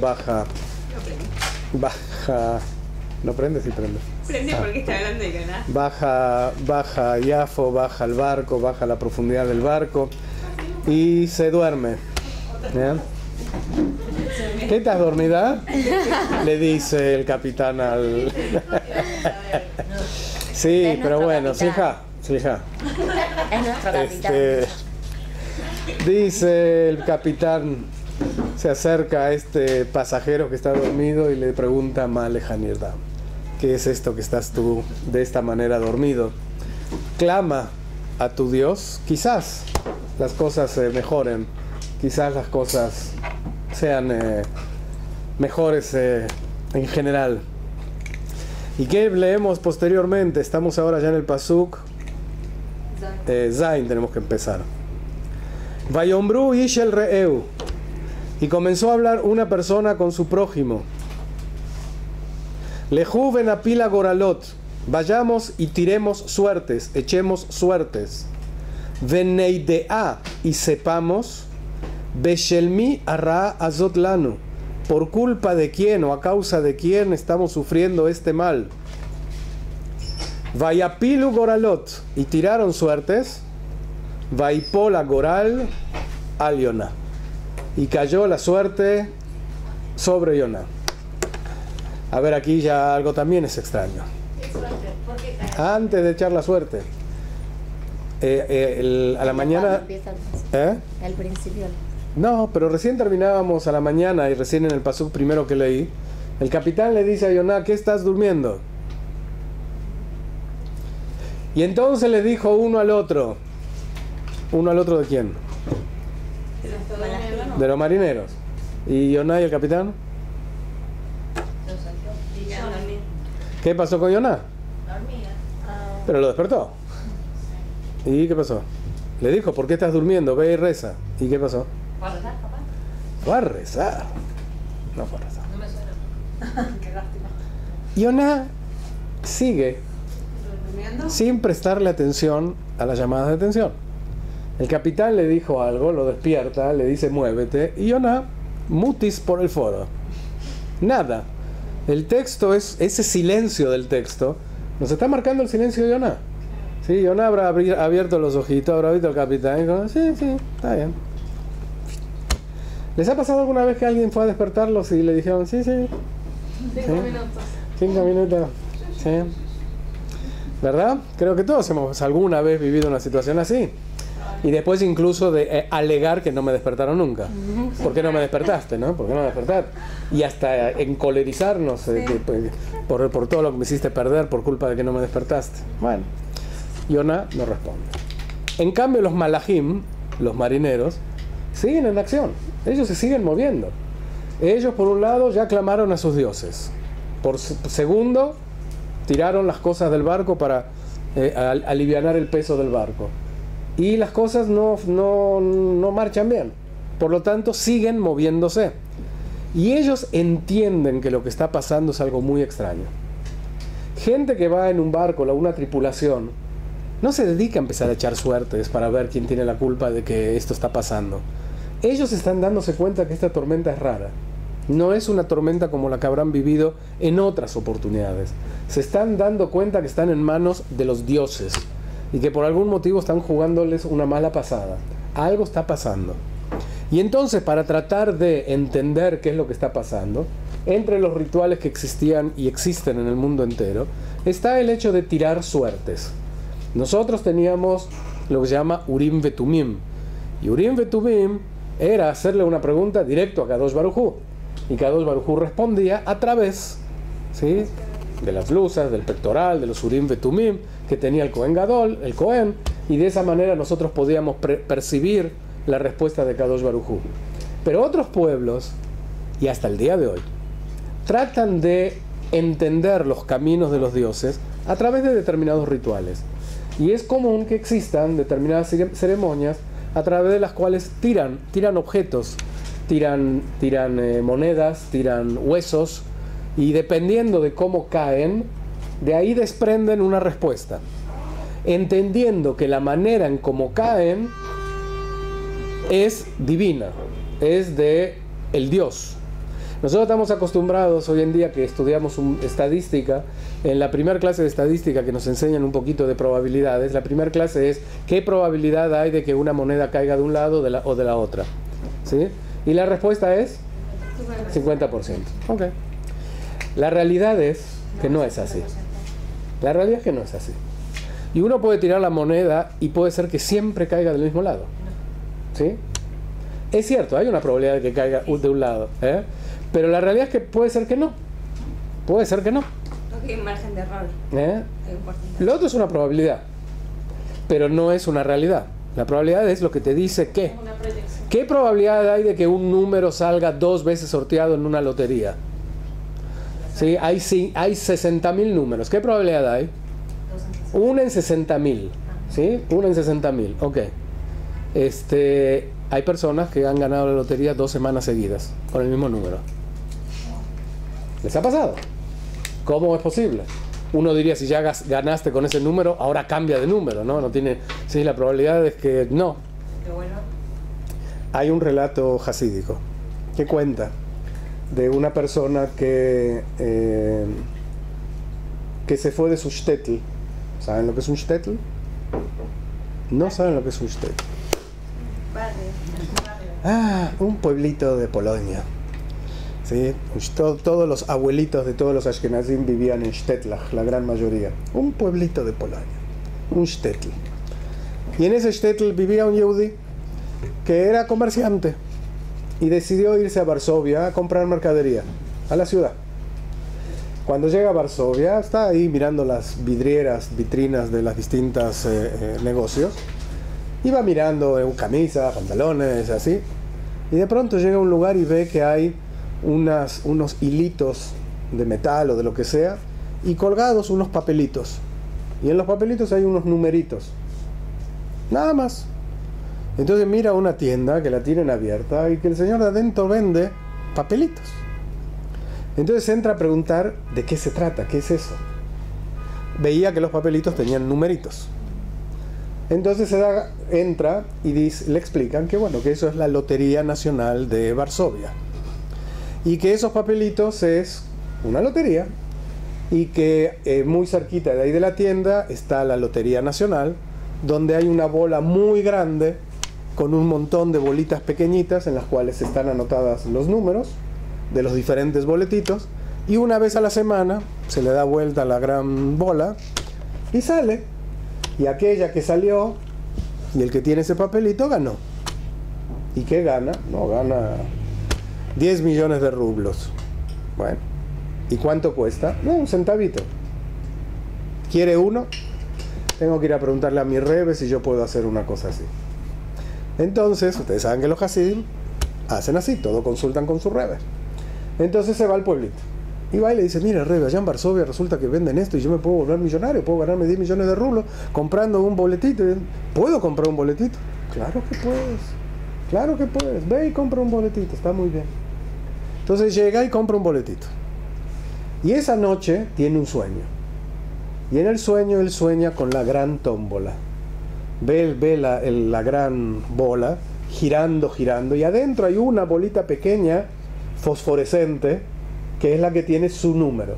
baja, baja, no prende, sí prende. Prende porque está hablando de Yoná. Baja, baja Yafo, baja el barco, baja la profundidad del barco y se duerme. ¿Ya? ¿Qué estás dormida? Le dice el capitán al. Sí, pero bueno, hija, hija. Es nuestro capitán. Este, dice el capitán, se acerca a este pasajero que está dormido y le pregunta Male Hanirda, ¿qué es esto que estás tú de esta manera dormido? Clama a tu Dios, quizás las cosas se mejoren, quizás las cosas sean eh, mejores eh, en general. ¿Y qué leemos posteriormente? Estamos ahora ya en el Pasuk eh, Zain tenemos que empezar. Vayombru Ishel Reeu. Y comenzó a hablar una persona con su prójimo. Lehu Benapila Goralot. Vayamos y tiremos suertes, echemos suertes. Veneidea y sepamos. Beshelmi Arra Azotlanu. Por culpa de quién o a causa de quién estamos sufriendo este mal. Vayapilu Goralot y tiraron suertes. Vaipola Goral al Yonah. Y cayó la suerte sobre Yonah. A ver, aquí ya algo también es extraño. Antes de echar la suerte. eh, eh, el- a la mañana. ¿Eh? el principio. No, pero recién terminábamos a la mañana y recién en el pasuk primero que leí, el capitán le dice a Yoná, ¿qué estás durmiendo? Y entonces le dijo uno al otro, uno al otro de quién? De los marineros. ¿Y Yoná y el capitán? ¿Qué pasó con Yoná? Pero lo despertó. ¿Y qué pasó? Le dijo, ¿por qué estás durmiendo? Ve y reza. ¿Y qué pasó? Fue a rezar. No fue a rezar. No me suena. Qué lástima. Yonah sigue sin prestarle atención a las llamadas de atención. El capitán le dijo algo, lo despierta, le dice muévete, y Yonah mutis por el foro. Nada. El texto es ese silencio del texto. Nos está marcando el silencio de Yonah. Sí, Yonah habrá abierto los ojitos, habrá visto al capitán y dijo, sí, sí, está bien. ¿Les ha pasado alguna vez que alguien fue a despertarlos y le dijeron, sí, sí, Cinco Sí. minutos. Cinco minutos. Sí. ¿Verdad? Creo que todos hemos alguna vez vivido una situación así. Y después incluso de eh, alegar que no me despertaron nunca. ¿Por qué no me despertaste? ¿no? ¿Por qué no me despertaste? Y hasta encolerizarnos eh, que, pues, por, por todo lo que me hiciste perder por culpa de que no me despertaste. Bueno, Yonah no responde. En cambio, los malajim, los marineros, siguen en acción. Ellos se siguen moviendo. Ellos, por un lado, ya clamaron a sus dioses. Por se- segundo, tiraron las cosas del barco para eh, al- alivianar el peso del barco. Y las cosas no, no, no marchan bien. Por lo tanto, siguen moviéndose. Y ellos entienden que lo que está pasando es algo muy extraño. Gente que va en un barco, la- una tripulación, no se dedica a empezar a echar suertes para ver quién tiene la culpa de que esto está pasando. Ellos están dándose cuenta que esta tormenta es rara. No es una tormenta como la que habrán vivido en otras oportunidades. Se están dando cuenta que están en manos de los dioses y que por algún motivo están jugándoles una mala pasada. Algo está pasando. Y entonces, para tratar de entender qué es lo que está pasando, entre los rituales que existían y existen en el mundo entero, está el hecho de tirar suertes. Nosotros teníamos lo que se llama Urim Vetumim. Y Urim Vetumim era hacerle una pregunta directo a Kadosh Barujú. Y Kadosh Barujú respondía a través ¿sí? De las blusas, del pectoral, de los Urim Vetumim que tenía el Cohen Gadol, el Cohen. Y de esa manera nosotros podíamos percibir la respuesta de Kadosh Barujú. Pero otros pueblos, y hasta el día de hoy, tratan de entender los caminos de los dioses a través de determinados rituales. Y es común que existan determinadas cere- ceremonias a través de las cuales tiran, tiran objetos, tiran, tiran eh, monedas, tiran huesos, y dependiendo de cómo caen, de ahí desprenden una respuesta. Entendiendo que la manera en cómo caen es divina, es de el Dios. Nosotros estamos acostumbrados hoy en día que estudiamos un- estadística, en la primera clase de estadística que nos enseñan un poquito de probabilidades, la primera clase es qué probabilidad hay de que una moneda caiga de un lado de la- o de la otra. ¿Sí? Y la respuesta es 50%. Ok. La realidad es que no es así. La realidad es que no es así. Y uno puede tirar la moneda y puede ser que siempre caiga del mismo lado. ¿Sí? Es cierto, hay una probabilidad de que caiga de un lado. ¿eh? Pero la realidad es que puede ser que no. Puede ser que no. Hay margen de error. ¿eh? Lo otro es una probabilidad. Pero no es una realidad. La probabilidad es lo que te dice que. ¿Qué probabilidad hay de que un número salga dos veces sorteado en una lotería? Sí, hay, ci- hay 60.000 números. ¿Qué probabilidad hay? Una en 60.000. ¿Sí? Una en 60.000. Ok. Este, hay personas que han ganado la lotería dos semanas seguidas con el mismo número. ¿Les ha pasado? ¿Cómo es posible? Uno diría, si ya ganaste con ese número, ahora cambia de número, ¿no? No tiene... Sí, la probabilidad es que no, hay un relato hasídico que cuenta de una persona que, eh, que se fue de su shtetl. ¿Saben lo que es un shtetl? No saben lo que es un shtetl. Ah, un pueblito de Polonia. ¿Sí? To- todos los abuelitos de todos los Ashkenazim vivían en Shtetlach, la gran mayoría. Un pueblito de Polonia. Un shtetl. Y en ese shtetl vivía un yehudi que era comerciante y decidió irse a Varsovia a comprar mercadería, a la ciudad. Cuando llega a Varsovia, está ahí mirando las vidrieras, vitrinas de las distintas eh, eh, negocios. Iba mirando eh, camisas, pantalones, así. Y de pronto llega a un lugar y ve que hay unos hilitos de metal o de lo que sea y colgados unos papelitos. Y en los papelitos hay unos numeritos. Nada más. Entonces mira una tienda que la tienen abierta y que el señor de adentro vende papelitos. Entonces entra a preguntar de qué se trata, qué es eso. Veía que los papelitos tenían numeritos. Entonces entra y le explican que bueno, que eso es la Lotería Nacional de Varsovia. Y que esos papelitos es una lotería y que eh, muy cerquita de ahí de la tienda está la Lotería Nacional, donde hay una bola muy grande con un montón de bolitas pequeñitas en las cuales están anotadas los números de los diferentes boletitos y una vez a la semana se le da vuelta la gran bola y sale y aquella que salió y el que tiene ese papelito ganó. ¿Y qué gana? No, gana 10 millones de rublos. Bueno, ¿y cuánto cuesta? No, un centavito. ¿Quiere uno? Tengo que ir a preguntarle a mi rebe si yo puedo hacer una cosa así. Entonces, ustedes saben que los Hasidim hacen así, todo consultan con su rebe. Entonces se va al pueblito. Y va y le dice, mira, Rebe, allá en Varsovia resulta que venden esto y yo me puedo volver millonario, puedo ganarme 10 millones de rublos comprando un boletito. ¿Puedo comprar un boletito? Claro que puedes. Claro que puedes. Ve y compra un boletito, está muy bien. Entonces llega y compra un boletito. Y esa noche tiene un sueño. Y en el sueño él sueña con la gran tómbola. Ve, la, el- la gran bola girando, girando. Y adentro hay una bolita pequeña, fosforescente, que es la que tiene su número.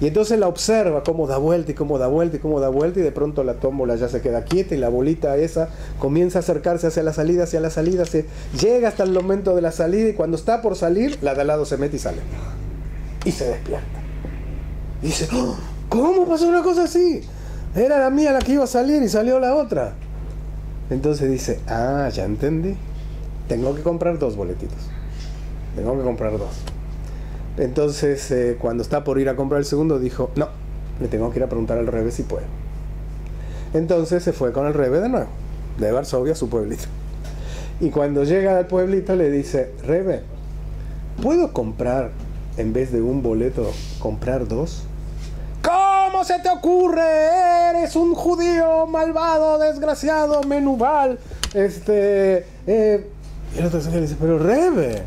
Y entonces la observa cómo da vuelta y cómo da vuelta y cómo da vuelta y de pronto la tómbola ya se queda quieta y la bolita esa comienza a acercarse hacia la salida, hacia la salida, se llega hasta el momento de la salida y cuando está por salir, la de al lado se mete y sale. Y se despierta. Y dice, "Oh, ¿cómo pasó una cosa así? Era la mía la que iba a salir y salió la otra. Entonces dice, ah, ya entendí. Tengo que comprar dos boletitos. Tengo que comprar dos. Entonces, eh, cuando está por ir a comprar el segundo, dijo, no, le tengo que ir a preguntar al Rebe si puede. Entonces se fue con el Rebe de nuevo, de Varsovia a su pueblito. Y cuando llega al pueblito le dice, Rebe, ¿puedo comprar, en vez de un boleto, comprar dos? ¿Cómo se te ocurre? Eres un judío malvado, desgraciado, menubal. Este. eh, y el otro señor dice: Pero Rebe,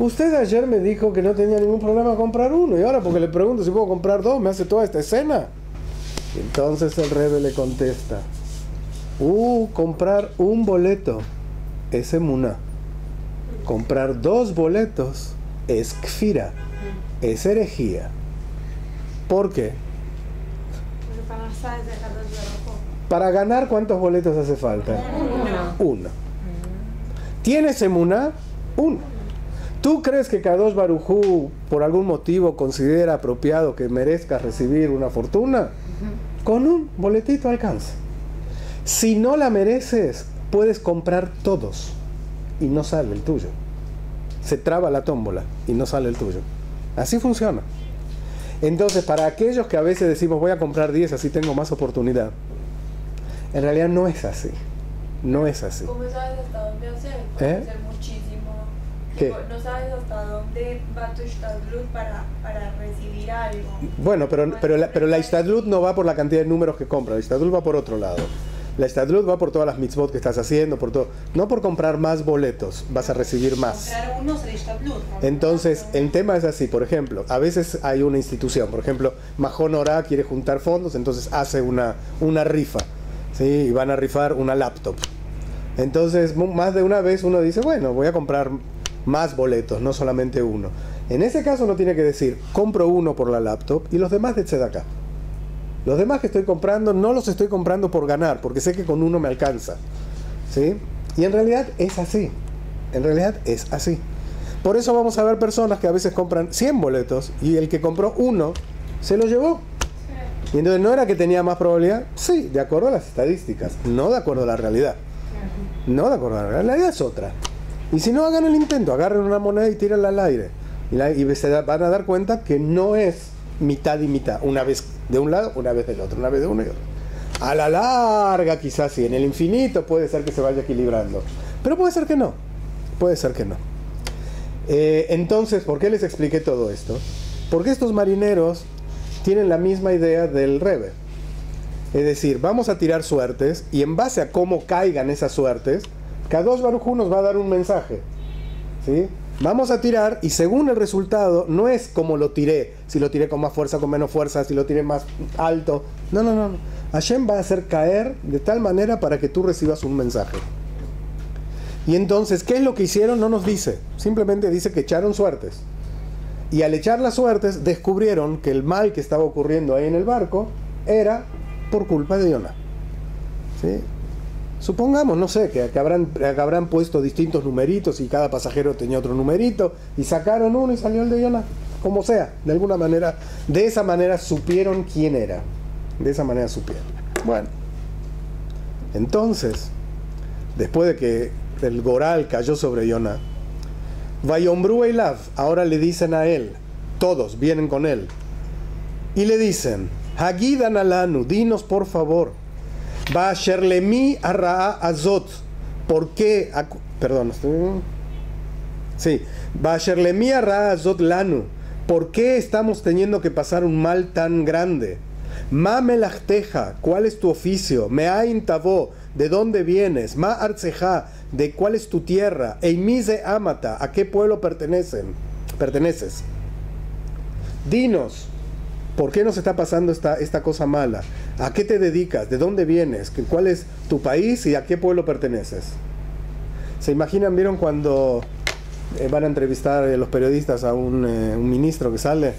usted ayer me dijo que no tenía ningún problema comprar uno. Y ahora, porque le pregunto si puedo comprar dos, me hace toda esta escena. Y entonces el Rebe le contesta: Uh, comprar un boleto es emuna. Comprar dos boletos es kfira, es herejía. ¿Por qué? Para ganar, ¿cuántos boletos hace falta? Uno. Uno. ¿Tienes emuná? Uno. ¿Tú crees que Kadosh Barujú por algún motivo considera apropiado que merezcas recibir una fortuna? Con un boletito alcanza. Si no la mereces, puedes comprar todos y no sale el tuyo. Se traba la tómbola y no sale el tuyo. Así funciona. Entonces, para aquellos que a veces decimos voy a comprar 10 así tengo más oportunidad, en realidad no es así. No es así. ¿Cómo sabes hasta dónde hacer? Puede ¿Eh? ser muchísimo. ¿Qué? Tipo, No sabes hasta dónde va tu Shtadlut para, para recibir algo. Bueno, pero, pero, la, pero la Istadlut no va por la cantidad de números que compra, la Istadlut va por otro lado. La Istadlut va por todas las mitzvot que estás haciendo, por todo. No por comprar más boletos, vas a recibir más. Entonces, el tema es así, por ejemplo, a veces hay una institución, por ejemplo, Mahon Ora quiere juntar fondos, entonces hace una, una rifa, ¿sí? Y van a rifar una laptop. Entonces, más de una vez uno dice, bueno, voy a comprar más boletos, no solamente uno. En ese caso uno tiene que decir, compro uno por la laptop y los demás de Tzedakah. Los demás que estoy comprando no los estoy comprando por ganar, porque sé que con uno me alcanza. ¿Sí? Y en realidad es así. En realidad es así. Por eso vamos a ver personas que a veces compran 100 boletos y el que compró uno se lo llevó. Y entonces no era que tenía más probabilidad, sí, de acuerdo a las estadísticas, no de acuerdo a la realidad. No de acuerdo a la realidad, la realidad es otra. Y si no hagan el intento, agarren una moneda y tírenla al aire. Y, la- y se da- van a dar cuenta que no es mitad y mitad, una vez de un lado, una vez del otro, una vez de uno y otro. A la larga quizás sí, en el infinito puede ser que se vaya equilibrando. Pero puede ser que no, puede ser que no. Eh, entonces, ¿por qué les expliqué todo esto? Porque estos marineros tienen la misma idea del Rebe. Es decir, vamos a tirar suertes y en base a cómo caigan esas suertes, Kadosh Baruj Hu nos va a dar un mensaje. ¿sí? Vamos a tirar y según el resultado, no es como lo tiré, si lo tiré con más fuerza, con menos fuerza, si lo tiré más alto. No, no, no. Hashem va a hacer caer de tal manera para que tú recibas un mensaje. Y entonces, ¿qué es lo que hicieron? No nos dice. Simplemente dice que echaron suertes. Y al echar las suertes, descubrieron que el mal que estaba ocurriendo ahí en el barco era por culpa de Yonah. ¿Sí? Supongamos, no sé, que, habrán, que habrán puesto distintos numeritos y cada pasajero tenía otro numerito y sacaron uno y salió el de Yonah. Como sea, de alguna manera, de esa manera supieron quién era. De esa manera supieron. Bueno, entonces, después de que el Goral cayó sobre Yonah, Vayombru Eilav, ahora le dicen a él, todos vienen con él, y le dicen, Hagidan alanu, dinos por favor, Basherlemi arraa azot, ¿por qué? Perdón. Sí, Basherlemi arraa azot lanu, ¿por qué estamos teniendo que pasar un mal tan grande? Ma melachteja, ¿cuál es tu oficio? Meain tavo, ¿de dónde vienes? Ma arceja, ¿de cuál es tu tierra? Eimize amata, ¿a qué pueblo pertenecen? perteneces? Dinos, ¿por qué nos está pasando esta, esta cosa mala? ¿A qué te dedicas? ¿De dónde vienes? ¿Qué- ¿Cuál es tu país y a qué pueblo perteneces? ¿Se imaginan, vieron cuando eh, van a entrevistar eh, los periodistas a un, eh, un ministro que sale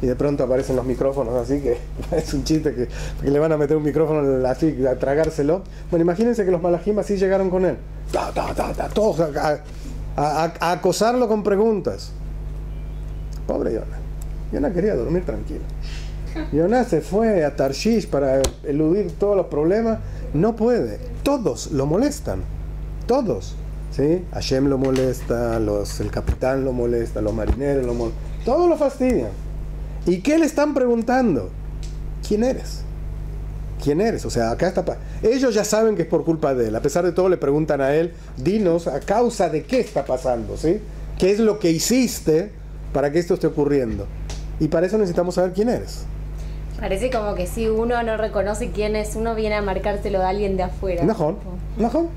y de pronto aparecen los micrófonos así que es un chiste que, le van a meter un micrófono así a tragárselo? Bueno, imagínense que los malajim así llegaron con él. Ta, ta, ta, todos a- a acosarlo con preguntas. Pobre Yona. Yona quería dormir tranquilo. Yona se fue a Tarshish para eludir todos los problemas. No puede. Todos lo molestan. Todos. ¿Sí? Hashem lo molesta, los, el capitán lo molesta, los marineros lo molestan. Todos lo fastidian. ¿Y qué le están preguntando? ¿Quién eres? ¿Quién eres? O sea, acá está. Ellos ya saben que es por culpa de él. A pesar de todo, le preguntan a él: dinos a causa de qué está pasando, ¿sí? ¿Qué es lo que hiciste para que esto esté ocurriendo? Y para eso necesitamos saber quién eres. Parece como que si uno no reconoce quién es, uno viene a marcárselo de alguien de afuera. Najón, Najón.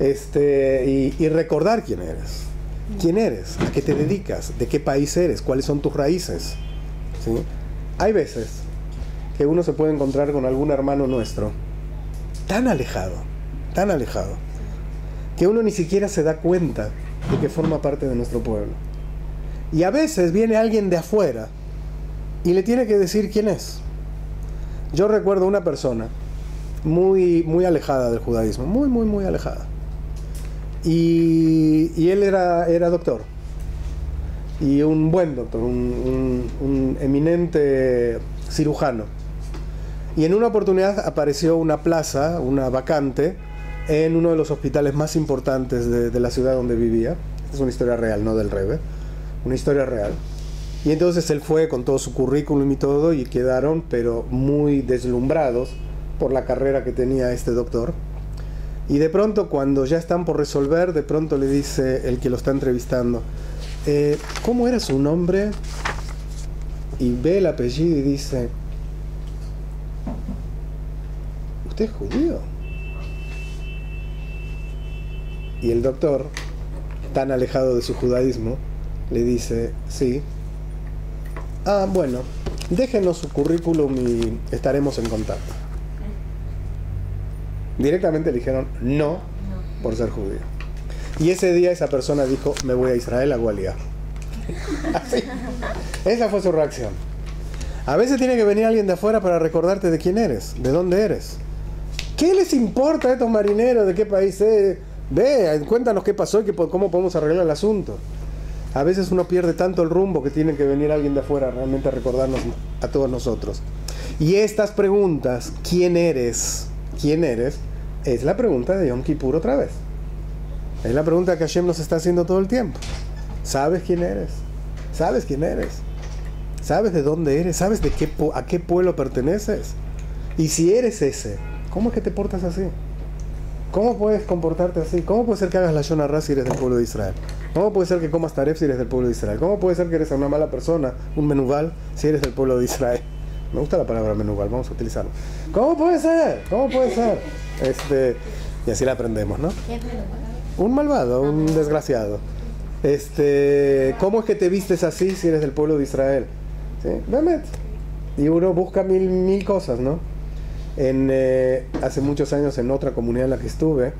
Este, y, y recordar quién eres. ¿Quién eres? ¿A qué te dedicas? ¿De qué país eres? ¿Cuáles son tus raíces? ¿Sí? Hay veces que uno se puede encontrar con algún hermano nuestro tan alejado, tan alejado, que uno ni siquiera se da cuenta de que forma parte de nuestro pueblo. Y a veces viene alguien de afuera y le tiene que decir quién es. Yo recuerdo una persona muy, muy alejada del judaísmo, muy, muy, muy alejada. Y, él era, era doctor. Y un buen doctor, un, eminente cirujano. Y en una oportunidad apareció una plaza, una vacante, en uno de los hospitales más importantes de, de la ciudad donde vivía. Es una historia real, no del Rebe. Una historia real. Y entonces él fue con todo su currículum y todo y quedaron, pero muy deslumbrados por la carrera que tenía este doctor. Y de pronto, cuando ya están por resolver, de pronto le dice el que lo está entrevistando, "Eh, ¿cómo era su nombre? Y ve el apellido y dice, ¿usted es judío? Y el doctor, tan alejado de su judaísmo, le dice, sí. Ah, bueno, déjenos su currículum y estaremos en contacto. Directamente dijeron no por ser judío. Y ese día esa persona dijo, me voy a Israel a Gualiá. Así. Esa fue su reacción. A veces tiene que venir alguien de afuera para recordarte de quién eres, de dónde eres. ¿Qué les importa a estos marineros de qué país es? Ve, cuéntanos qué pasó y cómo podemos arreglar el asunto. A veces uno pierde tanto el rumbo que tiene que venir alguien de afuera realmente a recordarnos a todos nosotros. Y estas preguntas, ¿quién eres? ¿Quién eres? Es la pregunta de Yom Kippur otra vez. Es la pregunta que Hashem nos está haciendo todo el tiempo. ¿Sabes quién eres? ¿Sabes quién eres? ¿Sabes de dónde eres? ¿Sabes de qué a qué pueblo perteneces? Y si eres ese, ¿cómo es que te portas así? ¿Cómo puedes comportarte así? ¿Cómo puede ser que hagas la Shona Ra si eres del pueblo de Israel? ¿Cómo puede ser que comas taref si eres del pueblo de Israel? ¿Cómo puede ser que eres una mala persona, un menubal, si eres del pueblo de Israel? Me gusta la palabra menubal, vamos a utilizarla. ¿Cómo puede ser? ¿Cómo puede ser? Este, y así la aprendemos, ¿no? Un malvado, un desgraciado. Este, ¿cómo es que te vistes así si eres del pueblo de Israel? ¿Sí? Y uno busca mil, mil cosas, ¿no? En, eh, hace muchos años en otra comunidad en la que estuve,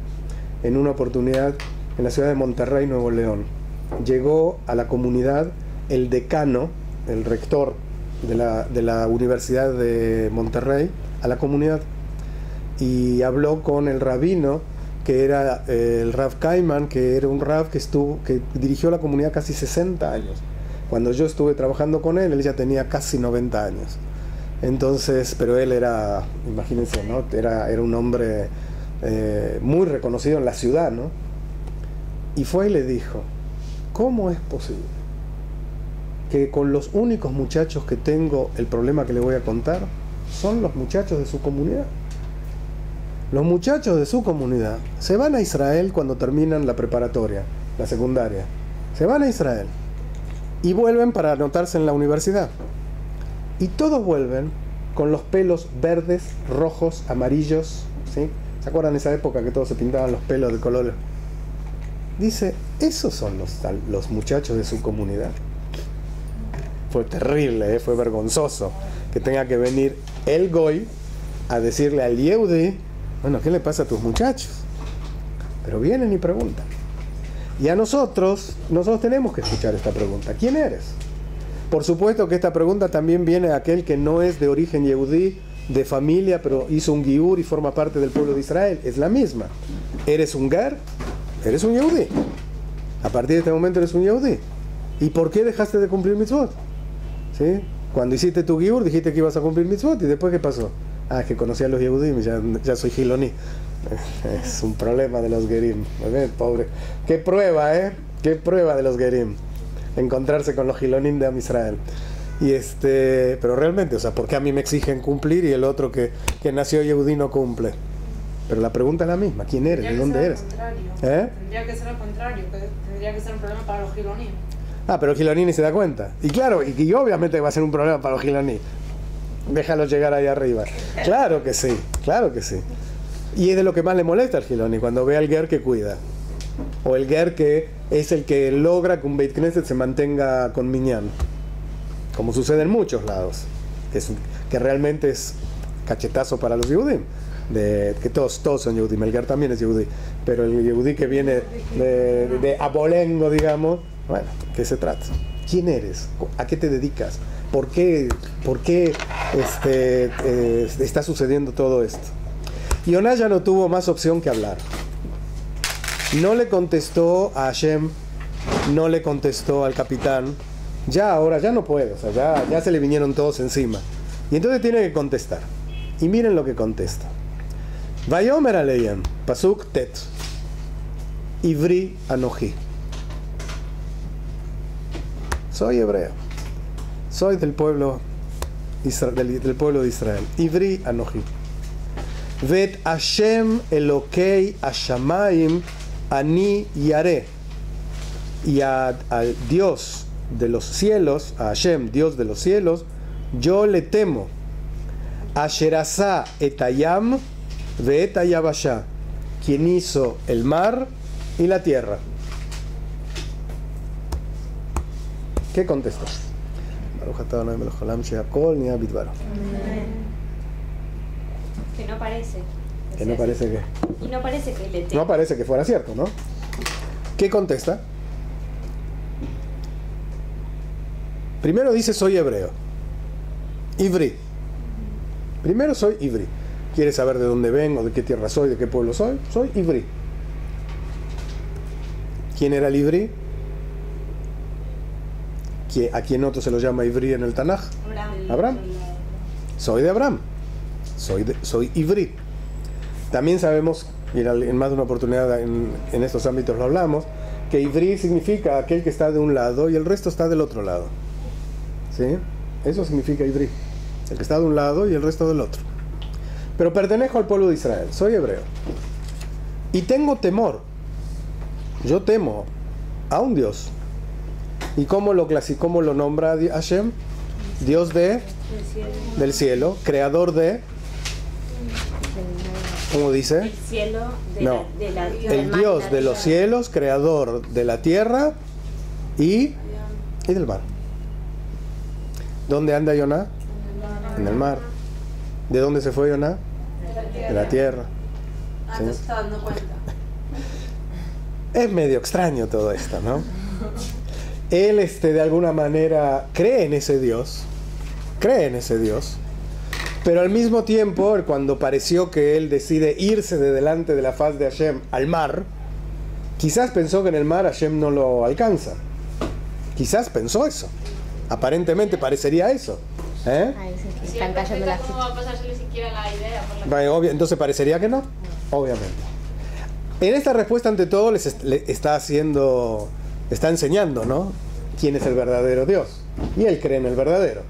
en una oportunidad en la ciudad de Monterrey, Nuevo León, llegó a la comunidad el decano, el rector de la, de la Universidad de Monterrey, a la comunidad y habló con el rabino que era eh, el Rav Kaiman, que era un Rav que estuvo, que dirigió la comunidad casi 60 años. Cuando yo estuve trabajando con él, él ya tenía casi 90 años. Entonces, pero él era, imagínense, ¿no? Era, era un hombre eh, muy reconocido en la ciudad, ¿no? Y fue y le dijo, ¿cómo es posible que con los únicos muchachos que tengo el problema que le voy a contar son los muchachos de su comunidad? Los muchachos de su comunidad se van a Israel cuando terminan la preparatoria, la secundaria. Se van a Israel y vuelven para anotarse en la universidad. Y todos vuelven con los pelos verdes, rojos, amarillos. ¿sí? ¿Se acuerdan de esa época que todos se pintaban los pelos de colores? Dice, esos son los, los muchachos de su comunidad. Fue terrible, ¿eh? fue vergonzoso que tenga que venir el Goy a decirle al Yehudi, bueno, ¿qué le pasa a tus muchachos? Pero vienen y preguntan. Y a nosotros, nosotros tenemos que escuchar esta pregunta. ¿Quién eres? Por supuesto que esta pregunta también viene a aquel que no es de origen yehudí, de familia, pero hizo un giur y forma parte del pueblo de Israel. Es la misma. ¿Eres un ger? Eres un yehudí. A partir de este momento eres un yehudí. ¿Y por qué dejaste de cumplir mitzvot? ¿Sí? Cuando hiciste tu giur dijiste que ibas a cumplir mitzvot y después ¿qué pasó? Ah, que conocí a los Yehudim, ya, ya soy giloní. Es un problema de los Gerim. ¿ves? Pobre. Qué prueba, ¿eh? Qué prueba de los Gerim. Encontrarse con los gilonim de Israel. Y este, pero realmente, o sea, ¿por qué a mí me exigen cumplir y el otro que, que nació Yehudí no cumple? Pero la pregunta es la misma, ¿quién eres? Tendría ¿De dónde eres? ¿Eh? Tendría que ser al contrario, que tendría que ser un problema para los giloníes. Ah, pero el giloní ni se da cuenta. Y claro, y, y obviamente va a ser un problema para los giloní. Déjalos llegar ahí arriba. Claro que sí, claro que sí. Y es de lo que más le molesta al giloní, cuando ve al ger que cuida. O el ger que es el que logra que un Beit Knesset se mantenga con Minyan. Como sucede en muchos lados. Que, es que realmente es cachetazo para los Yehudim. De, que todos, todos son Yehudim. El ger también es Yehudí. Pero el Yehudí que viene de, de abolengo, digamos, bueno, ¿qué se trata? ¿Quién eres? ¿A qué te dedicas? ¿Por qué, por qué este, eh, está sucediendo todo esto? Y Yonah ya no tuvo más opción que hablar. No le contestó a Hashem, no le contestó al capitán. Ya ahora, ya no puede, o sea, ya, ya se le vinieron todos encima. Y entonces tiene que contestar. Y miren lo que contesta. Vayomer Aleyan, Pasuk Tet, Ivri Anoji. Soy hebreo. Soy del pueblo, del, del pueblo de Israel. Ivri Anoji. Vet Hashem Elokei Ashamaim Ani Yare. Y al Dios de los cielos, a Hashem, Dios de los cielos, yo le temo. Asherasa etayam Veeta Yabashá, quien hizo el mar y la tierra. ¿Qué contestas? Que no parece. Que no parece que. Y no parece que le No parece que fuera cierto, ¿no? ¿Qué contesta? Primero dice soy hebreo. Ibri. Primero soy ibri. ¿Quieres saber de dónde vengo, de qué tierra soy, de qué pueblo soy? Soy Ivri. ¿Quién era el? ¿Qui- ¿A quién otro se lo llama Ivri en el Tanaj? Abraham. Soy de Abraham. Soy, de- soy. También sabemos, y en más de una oportunidad en, en estos ámbitos lo hablamos, que Ivri significa aquel que está de un lado y el resto está del otro lado. ¿Sí? Eso significa Ivri. El que está de un lado y el resto del otro. Pero pertenezco al pueblo de Israel, soy hebreo. Y tengo temor. Yo temo a un Dios. ¿Y cómo lo, cómo lo nombra Hashem? Dios de, del cielo, creador de, ¿cómo dice? El cielo de No. la, de la- del El Dios de los cielos, creador de la tierra y, y del mar. ¿Dónde anda Yoná? En el mar. ¿De dónde se fue Yoná? De la tierra. Ah, Sí. te está dando cuenta. Es medio extraño todo esto, ¿no? Él, este, de alguna manera, cree en ese Dios, cree en ese Dios, pero al mismo tiempo, cuando pareció que él decide irse de delante de la faz de Hashem al mar, quizás pensó que en el mar Hashem no lo alcanza. Quizás pensó eso. Aparentemente parecería eso. ¿Eh? Están es cayendo las ¿cómo va a pasársele siquiera la idea por la Vale, obvio- entonces parecería que no, obviamente. En esta respuesta, ante todo, les est- le está haciendo, está enseñando, ¿no? ¿Quién es el verdadero Dios? Y él cree en el verdadero.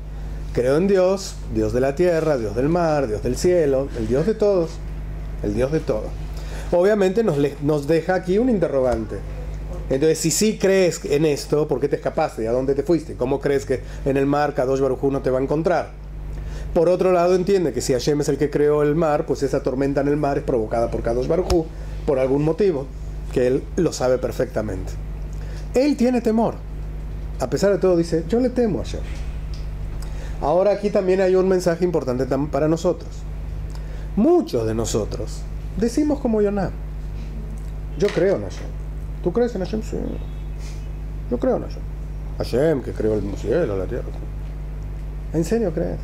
Creo en Dios, Dios de la tierra, Dios del mar, Dios del cielo, el Dios de todos, el Dios de todo. Obviamente nos, le- nos deja aquí un interrogante. Entonces, si sí crees en esto, ¿por qué te escapaste? ¿Y a dónde te fuiste? ¿Cómo crees que en el mar Kadosh Baruj Hu no te va a encontrar? Por otro lado, entiende que si Hashem es el que creó el mar, pues esa tormenta en el mar es provocada por Kadosh Baruj Hu, por algún motivo, que él lo sabe perfectamente. Él tiene temor. A pesar de todo, dice, yo le temo a Hashem. Ahora aquí también hay un mensaje importante para nosotros. Muchos de nosotros decimos como Yoná. Yo creo en Hashem. ¿Tú crees en Hashem? Sí. Yo creo en Hashem. Hashem que creó el cielo, la tierra. ¿En serio crees?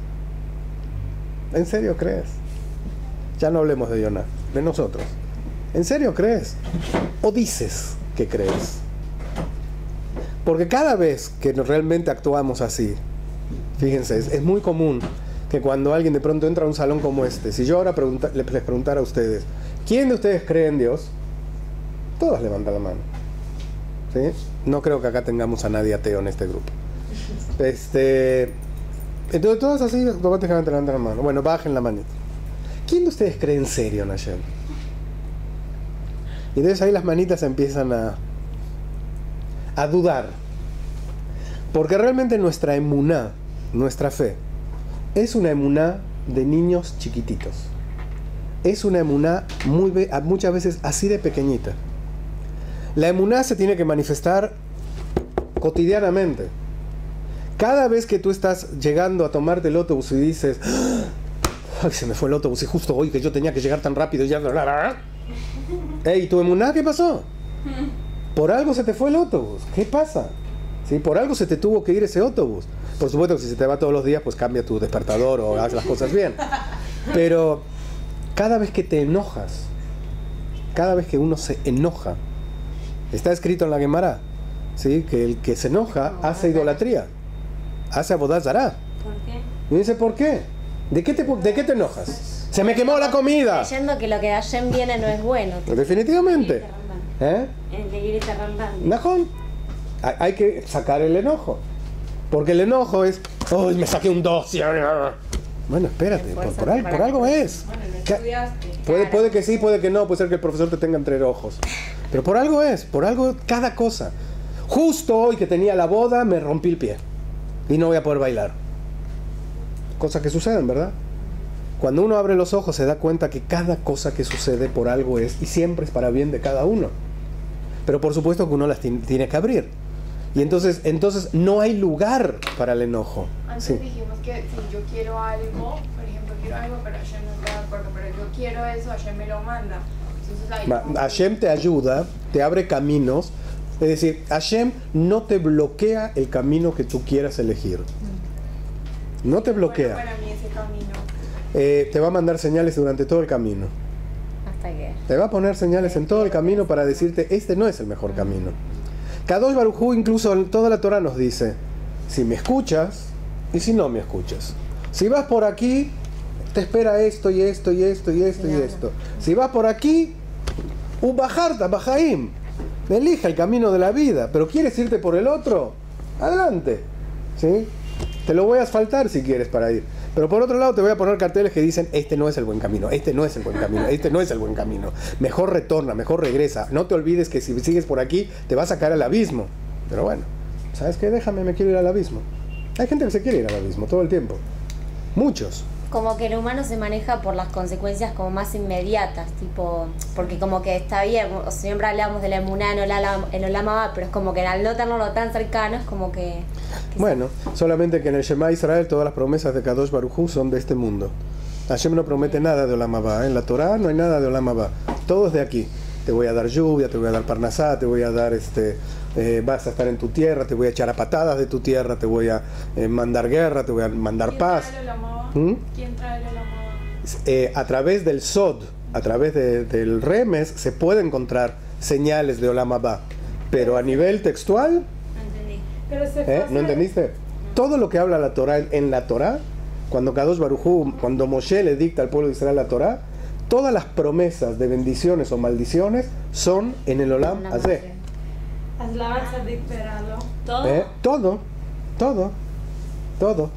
¿En serio crees? Ya no hablemos de Yoná, de nosotros. ¿En serio crees? ¿O dices que crees? Porque cada vez que realmente actuamos así, fíjense, es, muy común que cuando alguien de pronto entra a un salón como este, si yo ahora les preguntara a ustedes, ¿quién de ustedes cree en Dios? Todas levantan la mano. ¿Sí? No creo que acá tengamos a nadie ateo en este grupo. Este, entonces todas así automáticamente levantan la mano. Bueno, bajen la manita. ¿Quién de ustedes cree en serio Hashem? Y entonces ahí las manitas empiezan a, a dudar. Porque realmente nuestra emuná, nuestra fe, es una emuná de niños chiquititos. Es una emuná muy, muchas veces así de pequeñita. La emuná se tiene que manifestar cotidianamente. Cada vez que tú estás llegando a tomarte el autobús y dices, ay, se me fue el autobús y justo hoy que yo tenía que llegar tan rápido y ya... Ey, ¿tu emuná qué pasó? Por algo se te fue el autobús. ¿Qué pasa? ¿sí? Por algo se te tuvo que ir ese autobús. Por supuesto que si se te va todos los días, pues cambia tu despertador o haz las cosas bien. Pero cada vez que te enojas, cada vez que uno se enoja, está escrito en la Gemara, ¿sí? que el que se enoja hace idolatría, hace abodazará. ¿Por qué? Y dice, ¿por qué? ¿De qué te, de qué te enojas? Se me quemó la comida. Creyendo que lo que Hashem viene no es bueno. Pues definitivamente. ¿Eh? Najón. Hay, que sacar el enojo. Porque el enojo es, ¡Uy, me saqué un 2! Bueno, espérate, por, por al- por algo es. Bueno, no ¿Qué? estudiaste. Puede, puede que sí, puede que no, puede ser que el profesor te tenga entre ojos. Pero por algo es, por algo cada cosa. Justo hoy que tenía la boda me rompí el pie y no voy a poder bailar. Cosas que suceden, ¿verdad? Cuando uno abre los ojos se da cuenta que cada cosa que sucede por algo es y siempre es para bien de cada uno. Pero por supuesto que uno las tiene que abrir. Y entonces, entonces no hay lugar para el enojo. Antes Sí. dijimos que si yo quiero algo, por ejemplo, quiero algo, pero Hashem no está de acuerdo, pero yo quiero eso, Hashem me lo manda. Entonces ahí Ma- como Hashem te ayuda, te abre caminos. Es decir, Hashem no te bloquea el camino que tú quieras elegir. No te bueno bloquea. para mí ese camino. Eh, te va a mandar señales durante todo el camino. Hasta que. Te va a poner señales en todo el camino para decirte, este no es el mejor camino. Kadosh Barujú incluso en toda la Torah nos dice, si me escuchas y si no me escuchas. Si vas por aquí, te espera esto y esto y esto y esto y esto. Si vas por aquí, Ubajarta, Bajaim, elija el camino de la vida, pero quieres irte por el otro, adelante. ¿Sí? Te lo voy a asfaltar si quieres para ir. Pero por otro lado te voy a poner carteles que dicen, este no es el buen camino, este no es el buen camino, este no es el buen camino. Mejor retorna, mejor regresa. No te olvides que si sigues por aquí te vas a caer al abismo. Pero bueno, ¿sabes qué? Déjame, me quiero ir al abismo. Hay gente que se quiere ir al abismo todo el tiempo. Muchos. Como que el humano se maneja por las consecuencias como más inmediatas, tipo, porque como que está bien, siempre hablamos de la emuná en Olam- en Olamaba, pero es como que al no tenerlo tan cercano es como que... Bueno, solamente que en el Shema Israel todas las promesas de Kadosh Barujú son de este mundo. Hashem no promete nada de Olam Abba. ¿eh? En la Torah no hay nada de Olam Abba. Todo es de aquí. Te voy a dar lluvia, te voy a dar parnasá, te voy a dar este. Eh, vas a estar en tu tierra, te voy a echar a patadas de tu tierra, te voy a eh, mandar guerra, te voy a mandar ¿Quién paz. trae el Olamaba? ¿Mm? ¿Quién trae el Olamaba? Eh, a través del Sod, a través de- del Remes, se puede encontrar señales de Olam Abba. Pero a nivel textual, No entendí. Pero se ¿Eh? ¿No entendiste? Todo lo que habla la Torah en la Torah, cuando Kadosh Barujú, cuando Moshe le dicta al pueblo de Israel la Torah, todas las promesas de bendiciones o maldiciones son en el Olam Olam Hazeh. Peralo. ¿Todo? ¿Eh? Todo, todo, todo.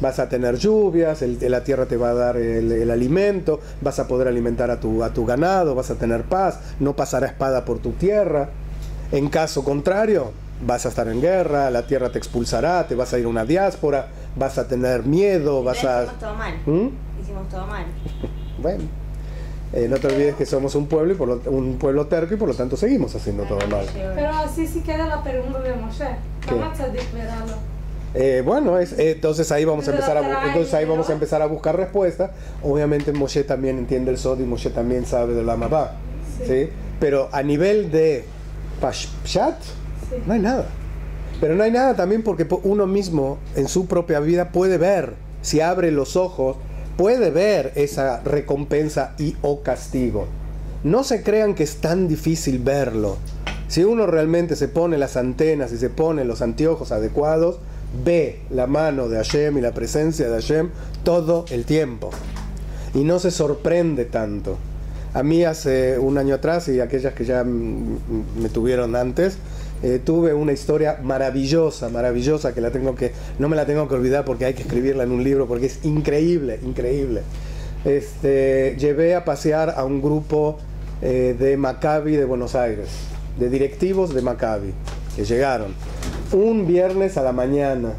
Vas a tener lluvias, el- la tierra te va a dar el, el alimento, vas a poder alimentar a tu, a tu ganado, vas a tener paz, no pasará espada por tu tierra. En caso contrario, vas a estar en guerra, la tierra te expulsará, te vas a ir a una diáspora, vas a tener miedo, vas Entonces a... Hicimos todo mal. ¿Mm? Hicimos todo mal. Bueno, eh, no te olvides que somos un pueblo, y por lo- un pueblo terco y por lo tanto seguimos haciendo todo mal. Pero así sí queda la pregunta de Moshe. Eh, bueno, es, eh, entonces ahí vamos a empezar a, entonces ahí vamos a empezar a buscar respuestas. Obviamente Moshe también entiende el Sod y Moshe también sabe de la Mabá, sí. Pero a nivel de Pashhat, no hay nada. Pero no hay nada también porque po- uno mismo en su propia vida puede ver, si abre los ojos, puede ver esa recompensa y o castigo. No se crean que es tan difícil verlo. Si uno realmente se pone las antenas y se pone los anteojos adecuados, ve la mano de Hashem y la presencia de Hashem todo el tiempo. Y no se sorprende tanto. A mí hace un año atrás y aquellas que ya mm, me tuvieron antes, eh, tuve una historia maravillosa, maravillosa que la tengo que no me la tengo que olvidar porque hay que escribirla en un libro porque es increíble, increíble. Este, llevé a pasear a un grupo eh, de Maccabi de Buenos Aires, de directivos de Maccabi que llegaron un viernes a la mañana.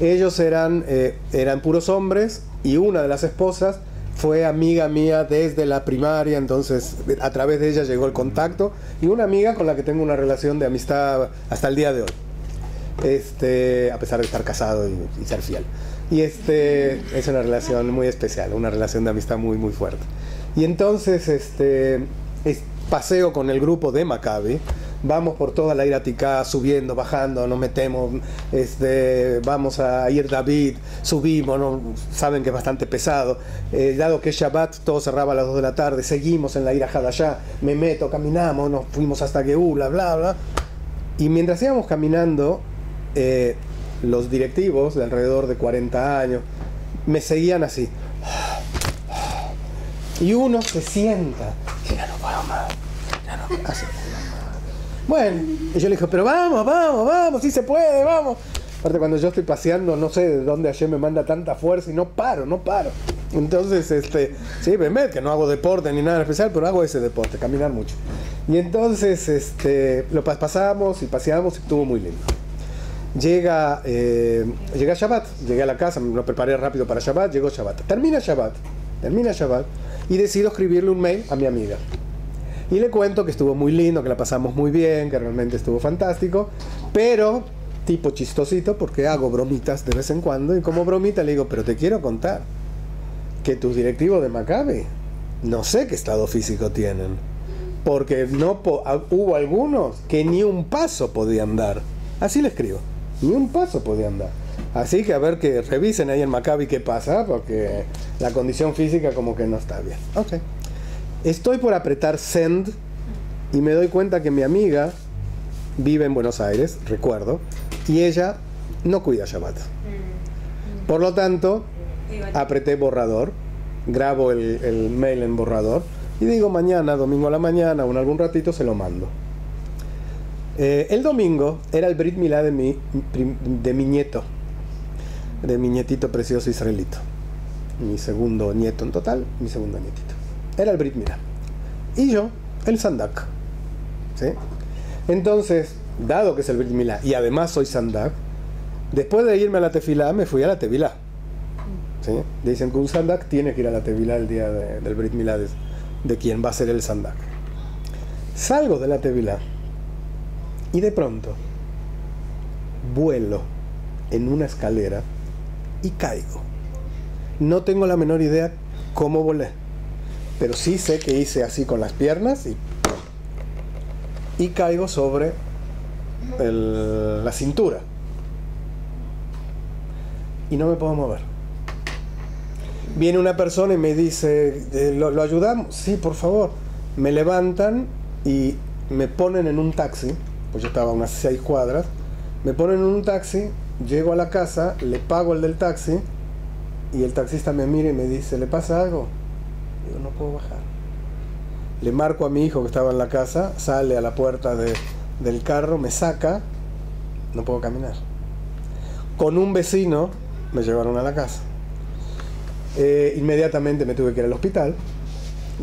Ellos eran, eh, eran puros hombres y una de las esposas fue amiga mía desde la primaria, entonces a través de ella llegó el contacto y una amiga con la que tengo una relación de amistad hasta el día de hoy. Este, a pesar de estar casado y, ser fiel. Y este es una relación muy especial, una relación de amistad muy muy fuerte. Y entonces este es- paseo con el grupo de Maccabi vamos por toda la Iraticá, subiendo, bajando, nos metemos, este, vamos a ir David, subimos, ¿no? saben que es bastante pesado. Eh, dado que es Shabbat, todo cerraba a las 2 de la tarde, seguimos en la Ira Hadashah, me meto, caminamos, nos fuimos hasta Geula, bla, bla. Y mientras íbamos caminando, eh, los directivos de alrededor de 40 años me seguían así. Y uno se sienta. Ya no puedo más. Ya no así. Bueno, y yo le dije, pero vamos, vamos, vamos, sí se puede, vamos. Aparte, cuando yo estoy paseando, no sé de dónde ayer me manda tanta fuerza y no paro, no paro. Entonces, este, sí, me que no hago deporte ni nada especial, pero hago ese deporte, caminar mucho. Y entonces, este, lo pas- pasamos y paseamos y estuvo muy lindo. Llega, eh, llega Shabbat, llegué a la casa, me lo preparé rápido para Shabbat, llegó Shabbat. Termina Shabbat, termina Shabbat y decido escribirle un mail a mi amiga. Y le cuento que estuvo muy lindo, que la pasamos muy bien, que realmente estuvo fantástico, pero tipo chistosito porque hago bromitas de vez en cuando y como bromita le digo, pero te quiero contar que tus directivos de Maccabi no sé qué estado físico tienen, porque no po- hubo algunos que ni un paso podían dar. Así le escribo, ni un paso podían dar. Así que a ver que revisen ahí en Maccabi qué pasa, porque la condición física como que no está bien. Ok. Estoy por apretar send y me doy cuenta que mi amiga vive en Buenos Aires, recuerdo, y ella no cuida Shabbat. Por lo tanto, apreté borrador, grabo el, el mail en borrador y digo mañana, domingo a la mañana o en algún ratito se lo mando. Eh, el domingo era el Brit Milá de mi, de mi nieto, de mi nietito precioso israelito. Mi segundo nieto en total, mi segundo nietito. Era el Brit Milá. Y yo, el Sandak. ¿Sí? Entonces, dado que es el Brit Milá y además soy Sandak, después de irme a la tefilá me fui a la tevilá. ¿Sí? Dicen que un Sandak tiene que ir a la tevilá el día de- del Brit Milá de, de quien va a ser el Sandak. Salgo de la tevilá y de pronto vuelo en una escalera y caigo. No tengo la menor idea cómo volé, pero sí sé que hice así con las piernas y, y caigo sobre la cintura. Y no me puedo mover. Viene una persona y me dice, eh, ¿lo, lo ayudamos? Sí, por favor. Me levantan y me ponen en un taxi, pues yo estaba a unas seis cuadras, me ponen en un taxi, llego a la casa, le pago el del taxi y el taxista me mira y me dice, ¿le pasa algo? Digo, no puedo bajar. Le marco a mi hijo que estaba en la casa, sale a la puerta de- del carro, me saca, no puedo caminar. Con un vecino me llevaron a la casa. Eh, inmediatamente me tuve que ir al hospital.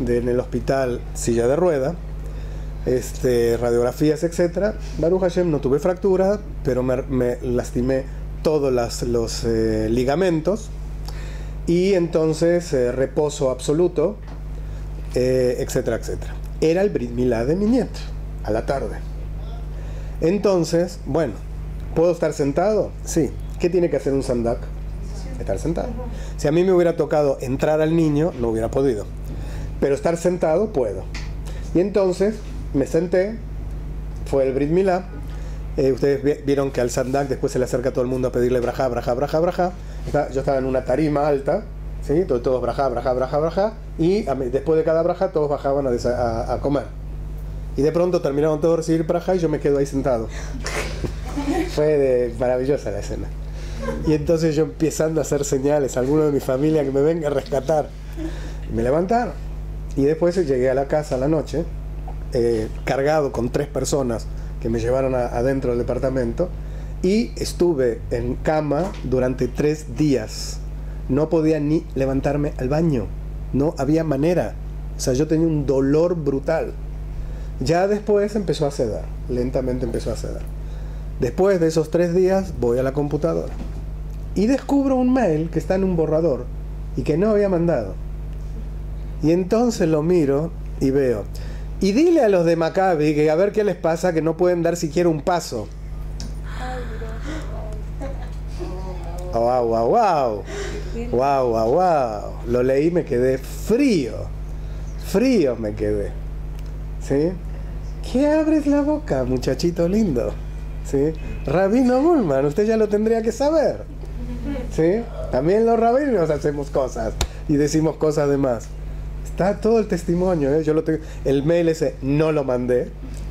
En el hospital silla de rueda, este, radiografías, etc. Baruch Hashem no tuve fractura, pero me, me lastimé todos las- los eh, ligamentos y entonces eh, reposo absoluto, eh, etcétera, etcétera. Era el Brit Milá de mi nieto, a la tarde. Entonces, bueno, ¿puedo estar sentado? Sí. ¿Qué tiene que hacer un sandak? Estar sentado. Si a mí me hubiera tocado entrar al niño, no hubiera podido. Pero estar sentado, puedo. Y entonces me senté, fue el Brit Milá. Eh, ustedes vi- vieron que al sandak después se le acerca todo el mundo a pedirle braja, braja, braja, braja. Yo estaba en una tarima alta, ¿sí? Todos, braja, braja, braja, braja. Y después de cada braja todos bajaban a, comer. Y de pronto terminaron todos de recibir braja y yo me quedo ahí sentado. Fue maravillosa la escena. Y entonces yo empezando a hacer señales a alguno de mi familia que me venga a rescatar. Me levantaron. Y después llegué a la casa a la noche, eh, cargado con tres personas que me llevaron adentro del departamento. Y estuve en cama durante tres días. No podía ni levantarme al baño. No había manera. O sea, yo tenía un dolor brutal. Ya después empezó a ceder. Lentamente empezó a ceder. Después de esos tres días voy a la computadora y descubro un mail que está en un borrador y que no había mandado. Y entonces lo miro y veo. Y dile a los de Maccabi que a ver qué les pasa que no pueden dar siquiera un paso. Wow, wow, wow. Wow, wow, wow. Lo leí me quedé frío. Frío me quedé. ¿Sí? ¿Qué abres la boca, muchachito lindo? ¿Sí? Rabino Bulman, usted ya lo tendría que saber. ¿Sí? También los rabinos hacemos cosas y decimos cosas de más. Está todo el testimonio, ¿eh? Yo lo tengo. El mail ese no lo mandé,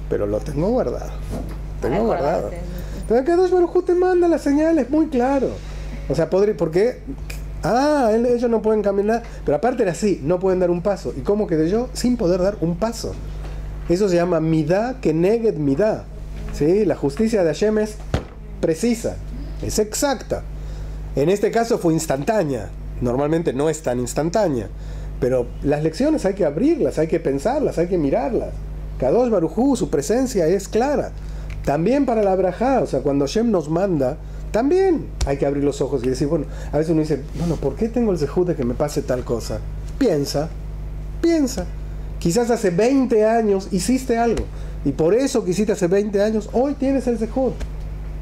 pero lo tengo guardado. Tengo guardado. Pero que Dos te manda las señales, muy claro. O sea, podría, ¿por qué? Ah, él- ellos no pueden caminar. Pero aparte era así, no pueden dar un paso. ¿Y cómo quedé yo? Sin poder dar un paso. Eso se llama midá que neged midá. ¿Sí? La justicia de Hashem es precisa, es exacta. En este caso fue instantánea. Normalmente no es tan instantánea. Pero las lecciones hay que abrirlas, hay que pensarlas, hay que mirarlas. Kadosh Barujú, su presencia es clara. También para la Brajá, o sea, cuando Hashem nos manda, también hay que abrir los ojos y decir, bueno, a veces uno dice, bueno, ¿por qué tengo el zehut de que me pase tal cosa? Piensa, piensa. Quizás hace 20 años hiciste algo. Y por eso que hiciste hace 20 años, hoy tienes el zehut.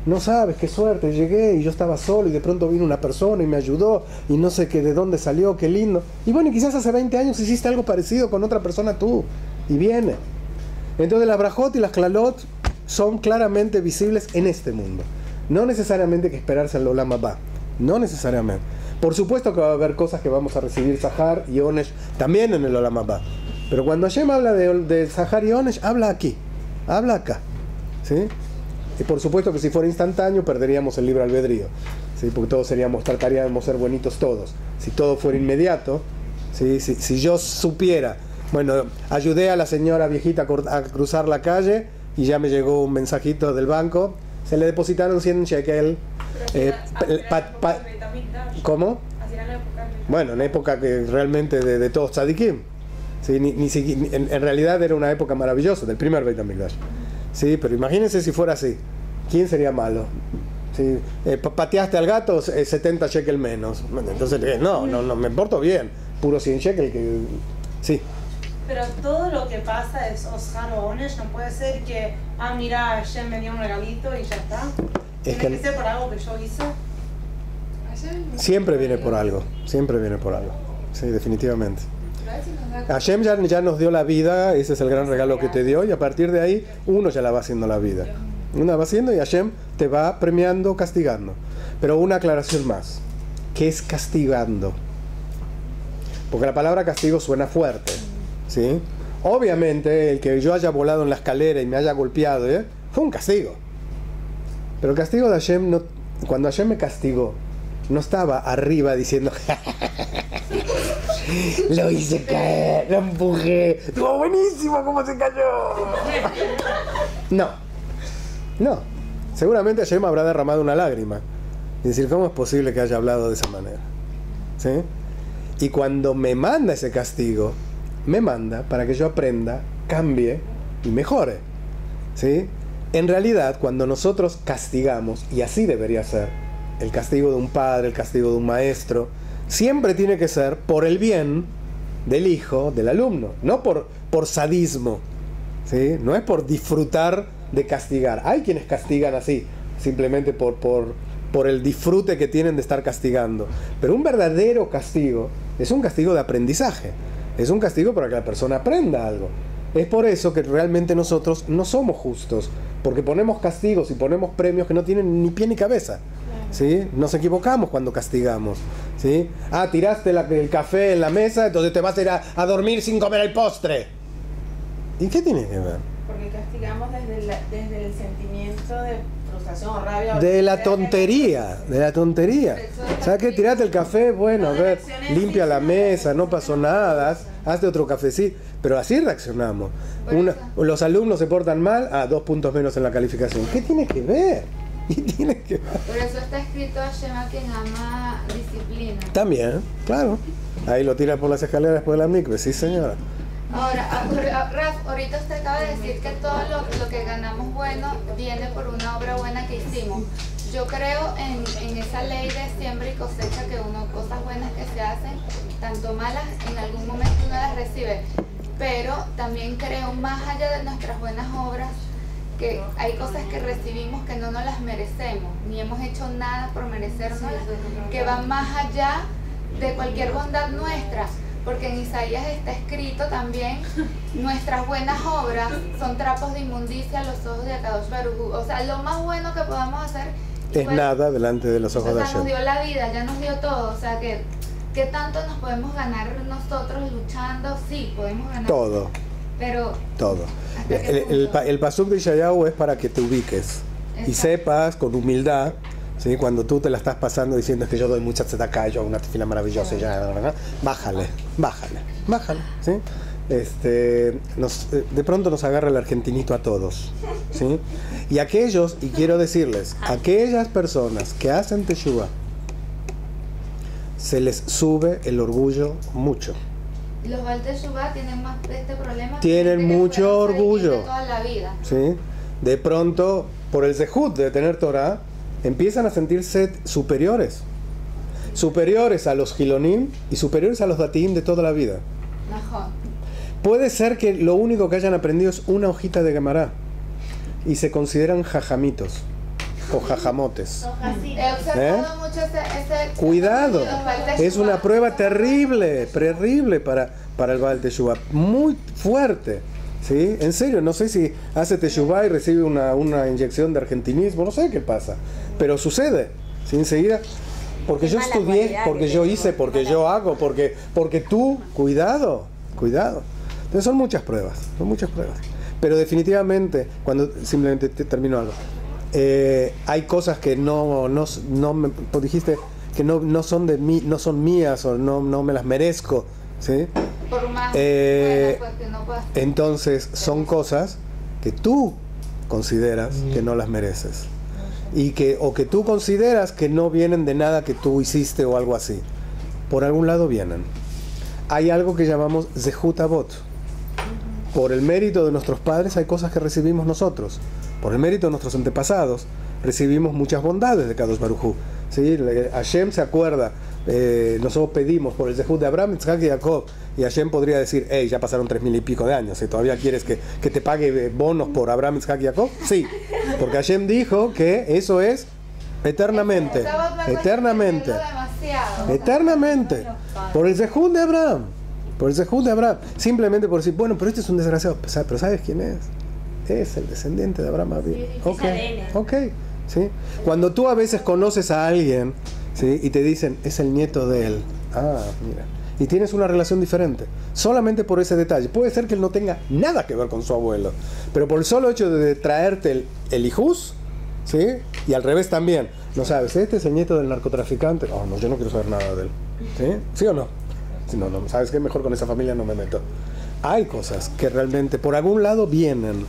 No sabes qué suerte, llegué y yo estaba solo y de pronto vino una persona y me ayudó y no sé qué de dónde salió, qué lindo. Y bueno, quizás hace 20 años hiciste algo parecido con otra persona tú y viene. Entonces las brajot y las klalot son claramente visibles en este mundo. No necesariamente que esperarse al Olam Abba. No necesariamente. Por supuesto que va a haber cosas que vamos a recibir Sahar y Onesh también en el Olam Abba. Pero cuando Hashem habla de, de Sahar y Onesh, habla aquí. Habla acá. ¿Sí? Y por supuesto que si fuera instantáneo perderíamos el libre albedrío. ¿sí? Porque todos seríamos, trataríamos de ser buenitos todos. Si todo fuera inmediato, ¿sí? si, si yo supiera, bueno, ayudé a la señora viejita a cruzar la calle y ya me llegó un mensajito del banco, se le depositaron 100 shekel. eh, pa- ¿Cómo? Bueno, en época que realmente de, de todos tzadikim. Sí, ni, ni- en, en realidad era una época maravillosa, del primer Beit HaMikdash. Sí, pero imagínense si fuera así. ¿Quién sería malo? Sí, eh, pa- pateaste al gato, eh, 70 shekel menos. Entonces, eh, no, no, no, me porto bien. Puro 100 shekel que... Sí. Pero todo lo que pasa es Oscar o Onesh, no puede ser que, ah, mira, Hashem me dio un regalito y ya está. Es Tiene que, que ser por algo que yo hice. siempre viene por algo. Siempre viene por algo. Sí, definitivamente. Hashem ya, ya nos dio la vida, ese es el gran regalo que te dio, y a partir de ahí uno ya la va haciendo la vida. Uno va haciendo y Hashem te va premiando, castigando. Pero una aclaración más. ¿Qué es castigando? Porque la palabra castigo suena fuerte. ¿sí? Obviamente, el que yo haya volado en la escalera y me haya golpeado, ¿eh? fue un castigo. Pero el castigo de Hashem, no, cuando Hashem me castigó, no estaba arriba diciendo, lo hice caer, lo empujé, estuvo buenísimo cómo se cayó. No, no. Seguramente Hashem habrá derramado una lágrima. Y decir, ¿cómo es posible que haya hablado de esa manera? ¿Sí? Y cuando me manda ese castigo, me manda para que yo aprenda, cambie y mejore. ¿Sí? En realidad, cuando nosotros castigamos, y así debería ser, el castigo de un padre, el castigo de un maestro, siempre tiene que ser por el bien del hijo, del alumno, no por, por sadismo. ¿sí? No es por disfrutar de castigar. Hay quienes castigan así, simplemente por, por, por el disfrute que tienen de estar castigando. Pero un verdadero castigo es un castigo de aprendizaje. Es un castigo para que la persona aprenda algo. Es por eso que realmente nosotros no somos justos, porque ponemos castigos y ponemos premios que no tienen ni pie ni cabeza. ¿Sí? Nos equivocamos cuando castigamos. ¿Sí? Ah, tiraste la- el café en la mesa, entonces te vas a ir a, a dormir sin comer el postre. ¿Y qué tiene que ver? Porque castigamos desde, la- desde el sentimiento de frustración o rabia. o De la tontería, de la tontería. ¿Sabes qué? Tirate el café, bueno, a ver, limpia la mesa, no pasó nada, haz- hazte otro cafecito. Pero así reaccionamos. Una- los alumnos se portan mal, a dos puntos menos en la calificación. ¿Qué tiene que ver? ¿Qué tiene que? Por eso está escrito Shema quien ama disciplina. También, claro. Ahí lo tira por las escaleras después de la micro, sí señora. Ahora, Raf, ahorita usted acaba de decir que todo lo, lo que ganamos bueno viene por una obra buena que hicimos. Yo creo en, en esa ley de siembra y cosecha que uno, cosas buenas que se hacen, tanto malas, en algún momento uno las recibe. Pero también creo, más allá de nuestras buenas obras, que hay cosas que recibimos que no nos las merecemos, ni hemos hecho nada por merecérnoslas, que van más allá de cualquier bondad nuestra. porque en Isaías está escrito también, nuestras buenas obras son trapos de inmundicia a los ojos de Akadosh Baruj Hu". O sea, lo más bueno que podamos hacer Es nada delante de los ojos de sea, nos Hashem. dio la vida, ya nos dio todo. O sea, que ¿qué tanto nos podemos ganar nosotros luchando? Sí, podemos ganar. Todo, Pero todo. ¿Hasta qué El, el, pasuk de Ishayahu es para que te ubiques y sepas con humildad, ¿sí? cuando tú te la estás pasando diciendo es que yo doy mucha tzedakah, yo hago una tefila maravillosa, y ya, bla, bla, bla", bájale, bájale, bájale. ¿sí? Este, nos- eh, de pronto nos agarra el argentinito a todos. ¿sí? Y aquellos, y quiero decirles, aquellas personas que hacen teshuva, se les sube el orgullo mucho. Los tienen más de este problema. Tienen mucho orgullo. toda la vida. ¿sí? De pronto, por el zehut de tener Torah, empiezan a sentirse superiores. Superiores a los gilonim y superiores a los datim de toda la vida. Najón. Puede ser que lo único que hayan aprendido es una hojita de Gemara y se consideran jajamitos o jajamotes. He observado mucho ese, ese Cuidado, es una prueba terrible, terrible para, para el Baal Teshuvah, muy fuerte. ¿Sí? En serio, no sé si hace Teshuvah y recibe una, una inyección de argentinismo, no sé qué pasa, pero sucede. ¿sí? Enseguida, porque yo estudié, porque que yo hice, porque yo hago, porque, porque tú, cuidado, cuidado. Entonces son muchas pruebas, son muchas pruebas. Pero definitivamente, cuando simplemente te termino algo, eh, hay cosas que no, no, no me pues dijiste que no, no son de mí, no son mías o no, no me las merezco, ¿sí? Por más Eh, buena, pues, que no puedas Entonces son cosas que tú consideras que no las mereces. Y que, o que tú consideras que no vienen de nada que tú hiciste o algo así. Por algún lado vienen. Hay algo que llamamos Zehut Avot. Por el mérito de nuestros padres hay cosas que recibimos nosotros. Por el mérito de nuestros antepasados recibimos muchas bondades de Kadosh Baruj Hu. ¿Sí? Hashem se acuerda, eh, nosotros pedimos por el Zehut de Abraham, Isaac y Jacob, y Hashem podría decir, hey, ya pasaron tres mil y pico de años, ¿y todavía quieres que, que te pague eh, bonos por Abraham, Isaac y Jacob? Sí, porque Hashem dijo que eso es eternamente, eternamente. Eternamente. Por el Zehut de Abraham. Por el Zehut de Abraham. Simplemente por decir, bueno, pero este es un desgraciado. Pero ¿sabes- pero ¿sabes quién es? Es el descendiente de Abraham. Abin. Ok, ok. ¿sí? Cuando tú a veces conoces a alguien ¿sí? y te dicen, es el nieto de él. Ah, mira. Y tienes una relación diferente. Solamente por ese detalle. Puede ser que él no tenga nada que ver con su abuelo. Pero por el solo hecho de traerte el, el hijus, ¿sí? Y al revés también. No sabes, este es el nieto del narcotraficante. Oh, no, yo no quiero saber nada de él. ¿Sí? ¿Sí o no? Si no, no, ¿sabes qué? Mejor con esa familia no me meto. Hay cosas que realmente por algún lado vienen.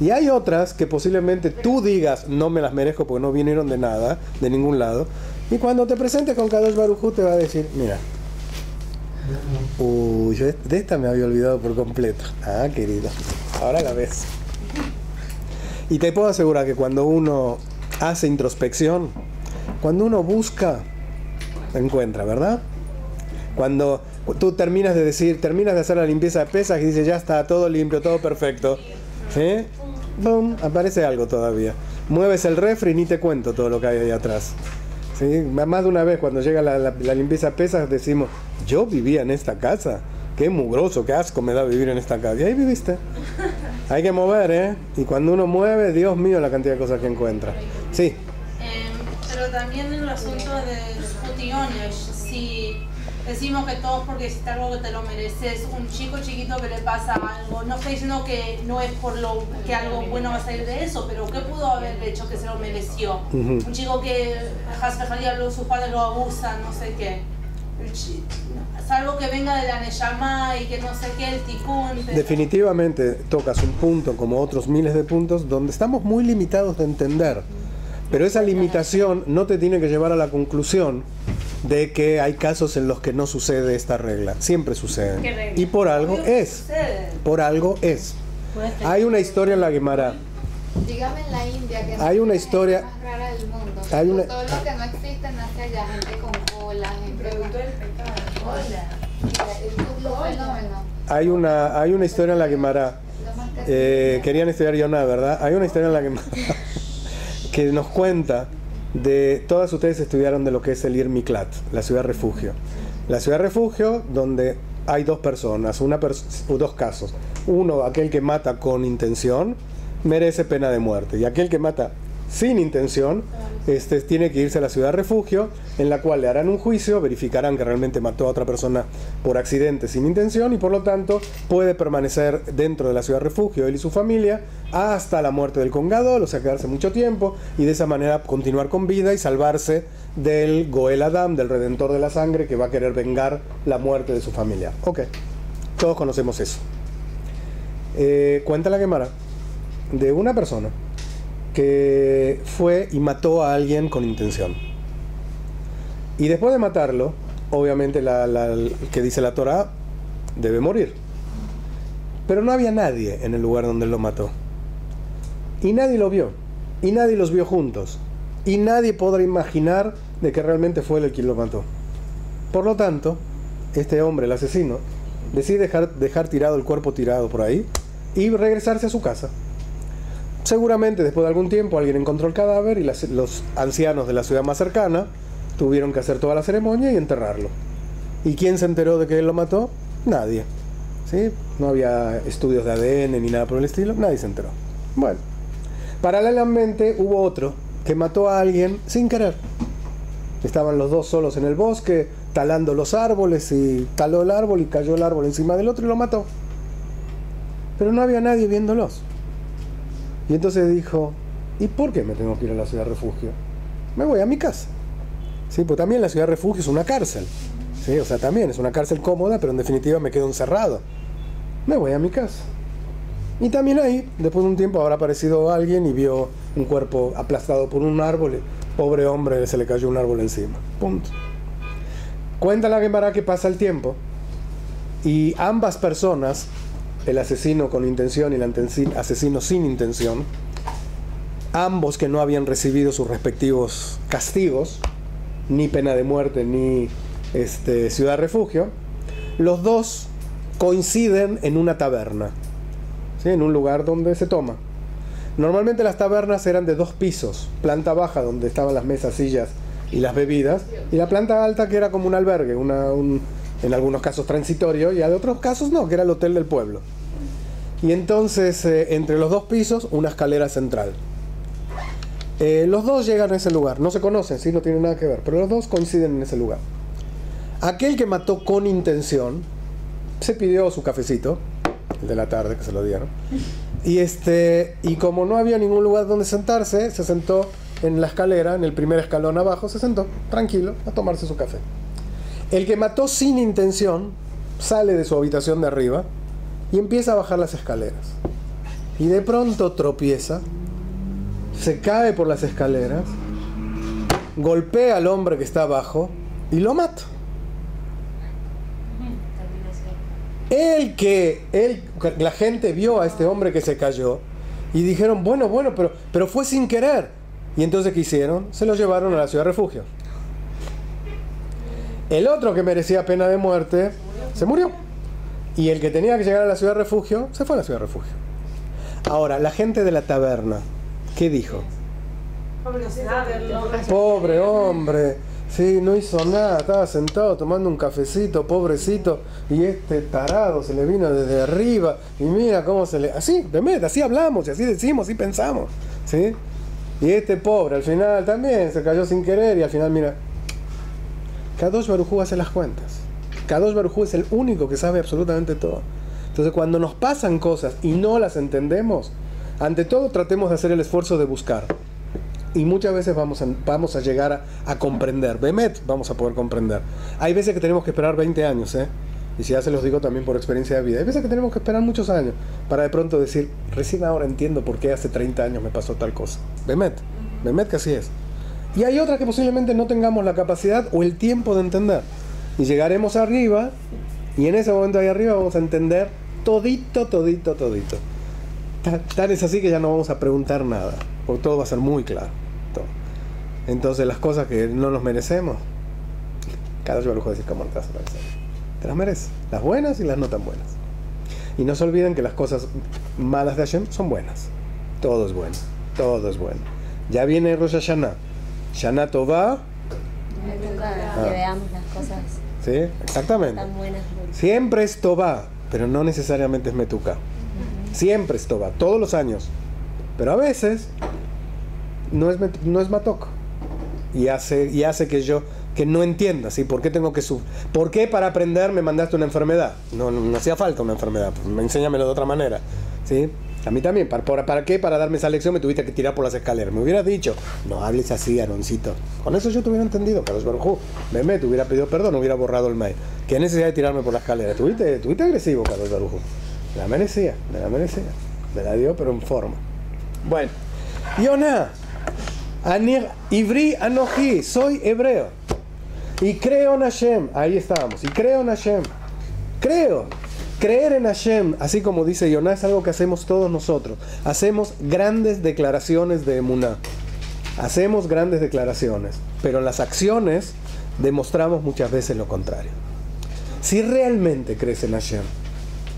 Y hay otras que posiblemente tú digas, no me las merezco porque no vinieron de nada, de ningún lado. Y cuando te presentes con Kadosh Barujú te va a decir, mira, uy, yo de esta me había olvidado por completo. Ah, querido, ahora la ves. Y te puedo asegurar que cuando uno hace introspección, cuando uno busca, encuentra, ¿verdad? Cuando tú terminas de decir, terminas de hacer la limpieza de pesas y dices, ya está todo limpio, todo perfecto, ¿sí? ¡Bum! Aparece algo todavía. Mueves el refri y ni te cuento todo lo que hay ahí atrás. ¿Sí? Más de una vez cuando llega la, la- la limpieza pesas decimos, yo vivía en esta casa. Qué mugroso, qué asco me da vivir en esta casa. Y ahí viviste. Hay que mover, ¿eh? Y cuando uno mueve, Dios mío, la cantidad de cosas que encuentra. Sí, Eh, pero también en el asunto de si decimos que todos porque hiciste algo que te lo mereces, un chico chiquito que le pasa algo, no estoy diciendo que no es por lo que algo bueno va a salir de eso, pero ¿qué pudo haber hecho que se lo mereció? Un chico que sus padres lo abusan, no sé qué. Salvo que venga de la Neyamá y que no sé qué, el pero- Definitivamente tocas un punto como otros miles de puntos donde estamos muy limitados de entender. Pero esa limitación no te tiene que llevar a la conclusión de que hay casos en los que no sucede esta regla. Siempre ¿Qué sucede. Y por algo es. Por algo es. Hay una historia en la Gemara. Dígame en la India que Hay una es la historia- más rara del mundo. hay una- Todo lo que no existe nace allá, gente con cola, gente con... Es un fenómeno. Hay una, hay una historia en la que- Eh, querían estudiar Yonah, ¿verdad? Hay una historia en la que, que nos cuenta de. Todas ustedes estudiaron de lo que es el Ir Miklat, la ciudad refugio. La ciudad refugio, donde hay dos personas, una pers- dos casos. Uno, aquel que mata con intención, merece pena de muerte. Y aquel que mata sin intención, este, tiene que irse a la ciudad refugio, en la cual le harán un juicio, verificarán que realmente mató a otra persona por accidente sin intención y por lo tanto puede permanecer dentro de la ciudad refugio, él y su familia, hasta la muerte del congador, o sea, quedarse mucho tiempo y de esa manera continuar con vida y salvarse del Goel Adam, del redentor de la sangre, que va a querer vengar la muerte de su familia. Ok, todos conocemos eso. Eh, cuenta la Gemara de una persona que fue y mató a alguien con intención. Y después de matarlo, obviamente la, la- que dice la Torah debe morir. Pero no había nadie en el lugar donde lo mató. Y nadie lo vio. Y nadie los vio juntos. Y nadie podrá imaginar de que realmente fue él el quien lo mató. Por lo tanto, este hombre, el asesino, decide dejar, dejar tirado el cuerpo tirado por ahí y regresarse a su casa. Seguramente después de algún tiempo alguien encontró el cadáver y los ancianos de la ciudad más cercana tuvieron que hacer toda la ceremonia y enterrarlo. ¿Y quién se enteró de que él lo mató? Nadie. ¿Sí? No había estudios de ADN ni nada por el estilo, nadie se enteró. Bueno, paralelamente hubo otro que mató a alguien sin querer. Estaban los dos solos en el bosque, talando los árboles y taló el árbol y cayó el árbol encima del otro y lo mató. Pero no había nadie viéndolos. Y entonces dijo, ¿y por qué me tengo que ir a la ciudad refugio? Me voy a mi casa. Sí, pues también la ciudad refugio es una cárcel. Sí, o sea, también es una cárcel cómoda, pero en definitiva me quedo encerrado. Me voy a mi casa. Y también ahí, después de un tiempo, habrá aparecido alguien y vio un cuerpo aplastado por un árbol. Pobre hombre, se le cayó un árbol encima. Punto. Cuenta la Gemara que pasa el tiempo y ambas personas, el asesino con intención y el asesino sin intención, ambos que no habían recibido sus respectivos castigos, ni pena de muerte, ni este, ciudad refugio, los dos coinciden en una taberna, ¿sí? en un lugar donde se toma. Normalmente las tabernas eran de dos pisos, planta baja donde estaban las mesas, sillas y las bebidas, y la planta alta que era como un albergue, una, un- en algunos casos transitorio, y en otros casos no, que era el hotel del pueblo. Y entonces eh, entre los dos pisos una escalera central. Eh, los dos llegan a ese lugar, no se conocen, ¿sí? no tienen nada que ver, pero los dos coinciden en ese lugar. Aquel que mató con intención se pidió su cafecito, el de la tarde que se lo dieron. Y este y como no había ningún lugar donde sentarse, se sentó en la escalera, en el primer escalón abajo, se sentó tranquilo a tomarse su café. El que mató sin intención sale de su habitación de arriba y empieza a bajar las escaleras. Y de pronto tropieza, se cae por las escaleras, golpea al hombre que está abajo y lo mata. El que él, la gente vio a este hombre que se cayó y dijeron, bueno, bueno, pero, pero fue sin querer. Y entonces, ¿qué hicieron? Se lo llevaron a la ciudad refugio. El otro que merecía pena de muerte se murió. Y el que tenía que llegar a la ciudad de refugio se fue a la ciudad de refugio. Ahora, la gente de la taberna, ¿qué dijo? Pobre hombre, sí, no hizo nada, estaba sentado tomando un cafecito, pobrecito, y este tarado se le vino desde arriba, y mira cómo se le... Así, de así hablamos, y así decimos, así pensamos, ¿sí? Y este pobre al final también se cayó sin querer, y al final, mira, Kadosh Barujú hace las cuentas. Kadosh Barujú es el único que sabe absolutamente todo. Entonces, cuando nos pasan cosas y no las entendemos, ante todo tratemos de hacer el esfuerzo de buscar. Y muchas veces vamos a, vamos a llegar a, a comprender. Bemet, vamos a poder comprender. Hay veces que tenemos que esperar 20 años, ¿eh? Y si ya se los digo también por experiencia de vida. Hay veces que tenemos que esperar muchos años para de pronto decir, recién ahora entiendo por qué hace 30 años me pasó tal cosa. Bemet, Bemet que así es. Y hay otras que posiblemente no tengamos la capacidad o el tiempo de entender. Y llegaremos arriba y en ese momento ahí arriba vamos a entender todito, todito, todito. Tan, es así que ya no vamos a preguntar nada, porque todo va a ser muy claro. Entonces las cosas que no nos merecemos, cada vez va a decir, ¿cómo te vas a merecer? Te las mereces, las buenas y las no tan buenas. Y no se olviden que las cosas malas de Hashem son buenas. Todo es bueno, todo es bueno. Ya viene Rosh Hashanah. Nunca Ah. que veamos las cosas ¿Sí? Exactamente. Tan buenas. Siempre es Tobá, pero no necesariamente es Metuká. Siempre es Tobá, todos los años. Pero a veces no es, no es Matok. Y hace, y hace que yo que no entienda, ¿sí? ¿Por qué tengo que sufrir? ¿Por qué para aprender me mandaste una enfermedad? No, no, no hacía falta una enfermedad, pues, enséñamelo de otra manera, ¿sí? A mí también, ¿para, qué? Para darme esa lección me tuviste que tirar por las escaleras. Me hubieras dicho, no hables así, Aroncito. Con eso yo te hubiera entendido, Carlos Barjú. Meme, te hubiera pedido perdón, hubiera borrado el mail. ¿Qué necesidad de tirarme por la escalera? Tuviste, tuviste agresivo, Carlos Barujo. Me la merecía, me la merecía. Me la dio, pero en forma. Bueno, Yonah, Ivri Anoji, soy hebreo. Y creo en Hashem, ahí estábamos, y creo en Hashem. Creo. Creer en Hashem, así como dice Yonah, es algo que hacemos todos nosotros. Hacemos grandes declaraciones de emuná. Hacemos grandes declaraciones, pero en las acciones demostramos muchas veces lo contrario. Si realmente crees en Hashem,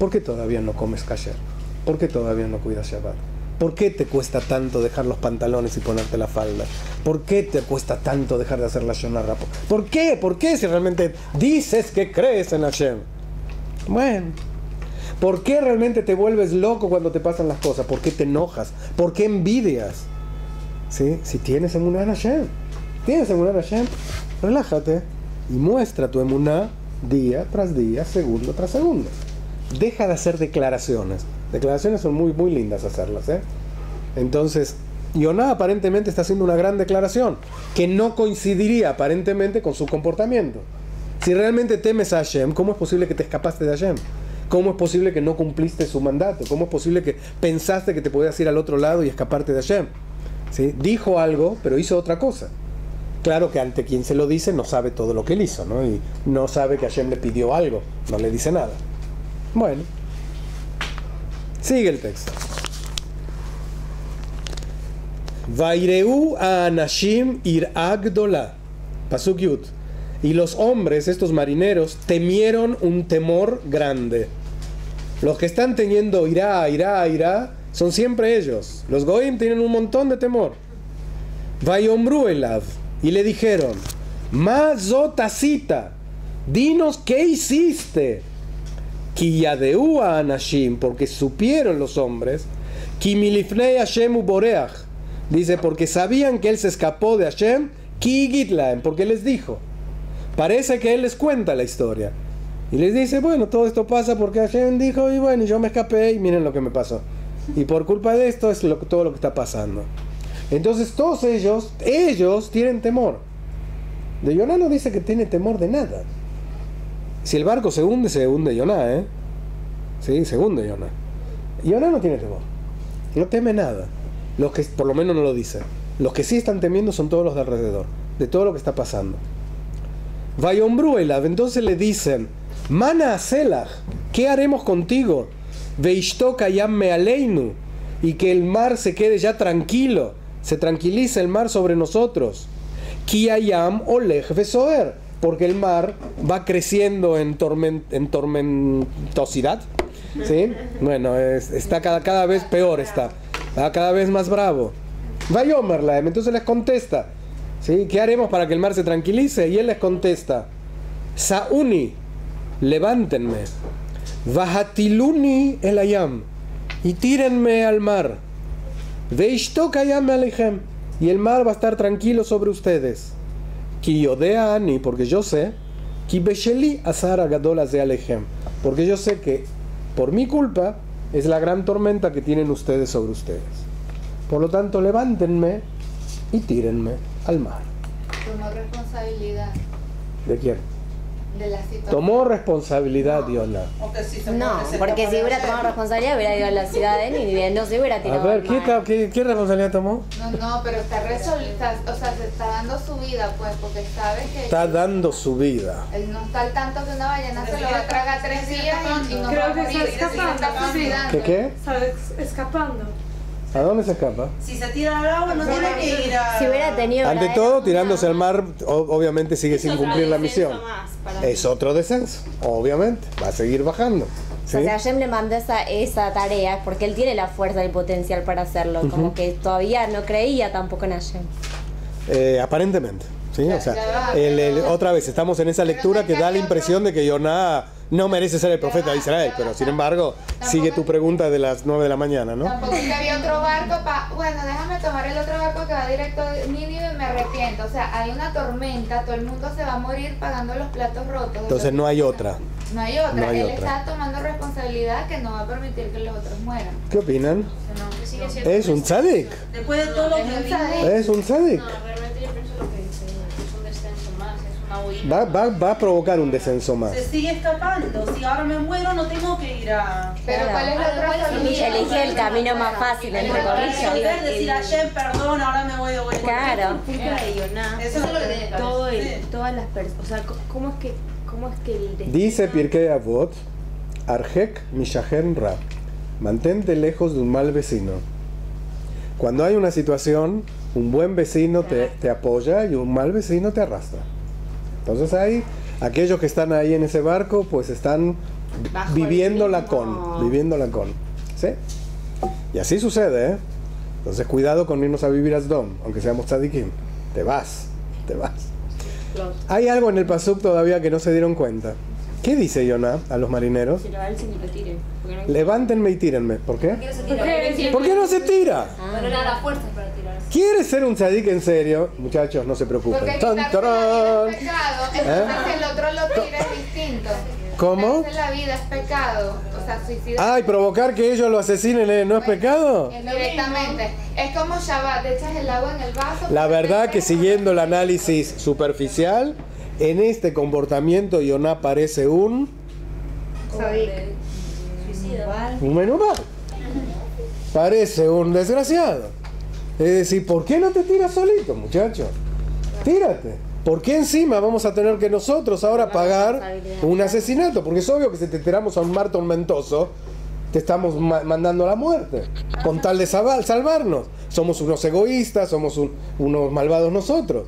¿por qué todavía no comes kasher? ¿Por qué todavía no cuidas Shabbat? ¿Por qué te cuesta tanto dejar los pantalones y ponerte la falda? ¿Por qué te cuesta tanto dejar de hacer la shonara? ¿Por qué? ¿Por qué si realmente dices que crees en Hashem? Bueno, ¿por qué realmente te vuelves loco cuando te pasan las cosas? ¿Por qué te enojas? ¿Por qué envidias? ¿Sí? Si tienes emuná en Hashem, tienes emuná en Hashem, relájate y muestra tu emuná día tras día, segundo tras segundo. Deja de hacer declaraciones. Declaraciones son muy, muy lindas hacerlas, ¿eh? Entonces, Yonah aparentemente está haciendo una gran declaración que no coincidiría aparentemente con su comportamiento. Si realmente temes a Hashem, ¿cómo es posible que te escapaste de Hashem? ¿Cómo es posible que no cumpliste su mandato? ¿Cómo es posible que pensaste que te podías ir al otro lado y escaparte de Hashem? ¿Sí? Dijo algo, pero hizo otra cosa. Claro que ante quien se lo dice no sabe todo lo que él hizo, ¿no? Y no sabe que Hashem le pidió algo, no le dice nada. Bueno, sigue el texto. Vaireu a Anashim ir agdola. Pasuk Yud. Y los hombres, estos marineros, temieron un temor grande. Los que están teniendo irá, irá, irá, son siempre ellos. Los goyim tienen un montón de temor. Vayombru elav. Y le dijeron, Mazotasita, dinos qué hiciste. Kiyadeu a Anashim, porque supieron los hombres, Kimilifnei Hashem uboreach. Dice, porque sabían que él se escapó de Hashem, Kigitlaem, porque les dijo. Parece que él les cuenta la historia. Y les dice, bueno, todo esto pasa porque Hashem dijo, y bueno, yo me escapé y miren lo que me pasó. Y por culpa de esto es lo, todo lo que está pasando. Entonces todos ellos, ellos tienen temor. De Yonah no dice que tiene temor de nada. Si el barco se hunde, se hunde Yonah, ¿eh? Sí, se hunde Yonah. Yonah no tiene temor. No teme nada. Los que, por lo menos no lo dicen. Los que sí están temiendo son todos los de alrededor. De todo lo que está pasando. Entonces le dicen, Mana Selach, ¿qué haremos contigo? Veishtoka me aleinu, y que el mar se quede ya tranquilo, se tranquilice el mar sobre nosotros. Kiayam olech vesoer, porque el mar va creciendo en, torment, en tormentosidad. ¿Sí? Bueno, es- está cada, cada vez peor, está. Va cada vez más bravo. Vayomerlaem, entonces les contesta. ¿Qué haremos para que el mar se tranquilice? Y él les contesta, Sauni, levántenme, Vahatiluni el ayam, y tírenme al mar. Veishtok ayam alechem, y el mar va a estar tranquilo sobre ustedes. Kiyodea ani, porque yo sé, Ki besheli asar agadolas de alechem, porque yo sé que por mi culpa es la gran tormenta que tienen ustedes sobre ustedes. Por lo tanto, levántenme y tírenme al mar. Tomó responsabilidad ¿De quién? de la situación. Tomó responsabilidad que si No, muere, se porque si hubiera tomado responsabilidad hubiera ido a la ciudad de Nínive, no se hubiera A tirado ver, al ¿qué, mar. ca- qué- qué responsabilidad tomó? No, no, pero está resolta, o sea, se está dando su vida, pues, porque sabe que Está dando su vida. él no está al tanto que una ballena se lo va a tragar tres días y, y no Creo va a que morir. está sí, está escapando. ¿Qué qué? ¿Sabes? Escapando. ¿A dónde se escapa? Si se tira al agua, no tiene que ir a. Si hubiera tenido Ante todo, tirándose al mar, o- obviamente sigue sin cumplir la misión. Es otro descenso, obviamente. Va a seguir bajando. O ¿sí? sea, si Hashem le mandó esa, esa tarea, porque él tiene la fuerza y el potencial para hacerlo. Como que todavía no creía tampoco en Hashem. Eh, aparentemente. ¿Sí? O sea, el- el- otra vez, estamos en esa lectura que da la impresión de que Yoná no merece ser el profeta de Israel, pero sin embargo Tampoco sigue tu pregunta de las 9 de la mañana, ¿no? Tampoco es que había otro barco para, bueno, déjame tomar el otro barco que va directo a Nínive y me arrepiento. O sea, hay una tormenta, todo el mundo se va a morir pagando los platos rotos. Entonces no hay otra. No hay otra. No hay Él otra. está tomando responsabilidad que no va a permitir que los otros mueran. ¿Qué opinan? Que sigue siendo ¿Es un tzadik? Después de todo lo Es que un vimos, tzadik. ¿Es un tzadik? No, realmente yo pienso lo que dice, es un descenso Va, va, va a provocar un descenso más. se sigue escapando. Si ahora me muero, no tengo que ir a. Pero Claro. ¿cuál es la otra solución? elige el camino más fácil, entre comillas. Poder decir ayer, perdón, ahora me voy de vuelta. Claro. Eso es lo que tiene que Todo todas las personas, o sea, ¿cómo es que, cómo es que el Dice Pirkei Avot, Arjek Mishahen Ra, mantente lejos de un mal vecino. Cuando hay una situación, un buen vecino te, te apoya y un mal vecino te arrastra. Entonces ahí, aquellos que están ahí en ese barco, pues están Bajo viviéndola con, viviéndola con. ¿Sí? Y así sucede, ¿eh? Entonces cuidado con irnos a vivir a Sdom, aunque seamos tzadikim. Te vas, te vas. Hay algo en el Pasuk todavía que no se dieron cuenta. ¿Qué dice Yonah a los marineros? Lo alcen y lo tiren. No Levántenme y tírenme. ¿Por qué? Porque ¿Por qué no se tira? Bueno, era la fuerza para. ¿Quieres ser un tzadik en serio? Muchachos, no se Porque preocupen. La vida tarán. es pecado, entonces si el otro lo tira es distinto. ¿Cómo? La vida es pecado, o sea, suicidio. Ay, provocar que ellos lo asesinen ¿eh? no es pecado. Directamente. Es como Shabbat, te echas el agua en el vaso. La verdad que porque- siguiendo el análisis superficial, en este comportamiento Yonah parece un, Suicida. un menú mal. Parece un desgraciado. Es decir, ¿por qué no te tiras solito, muchacho? Tírate. ¿Por qué encima vamos a tener que nosotros ahora pagar un asesinato? Porque es obvio que si te tiramos a un mar tormentoso, te estamos ma- mandando a la muerte. Con tal de salvar- salvarnos. Somos unos egoístas, somos un- unos malvados nosotros.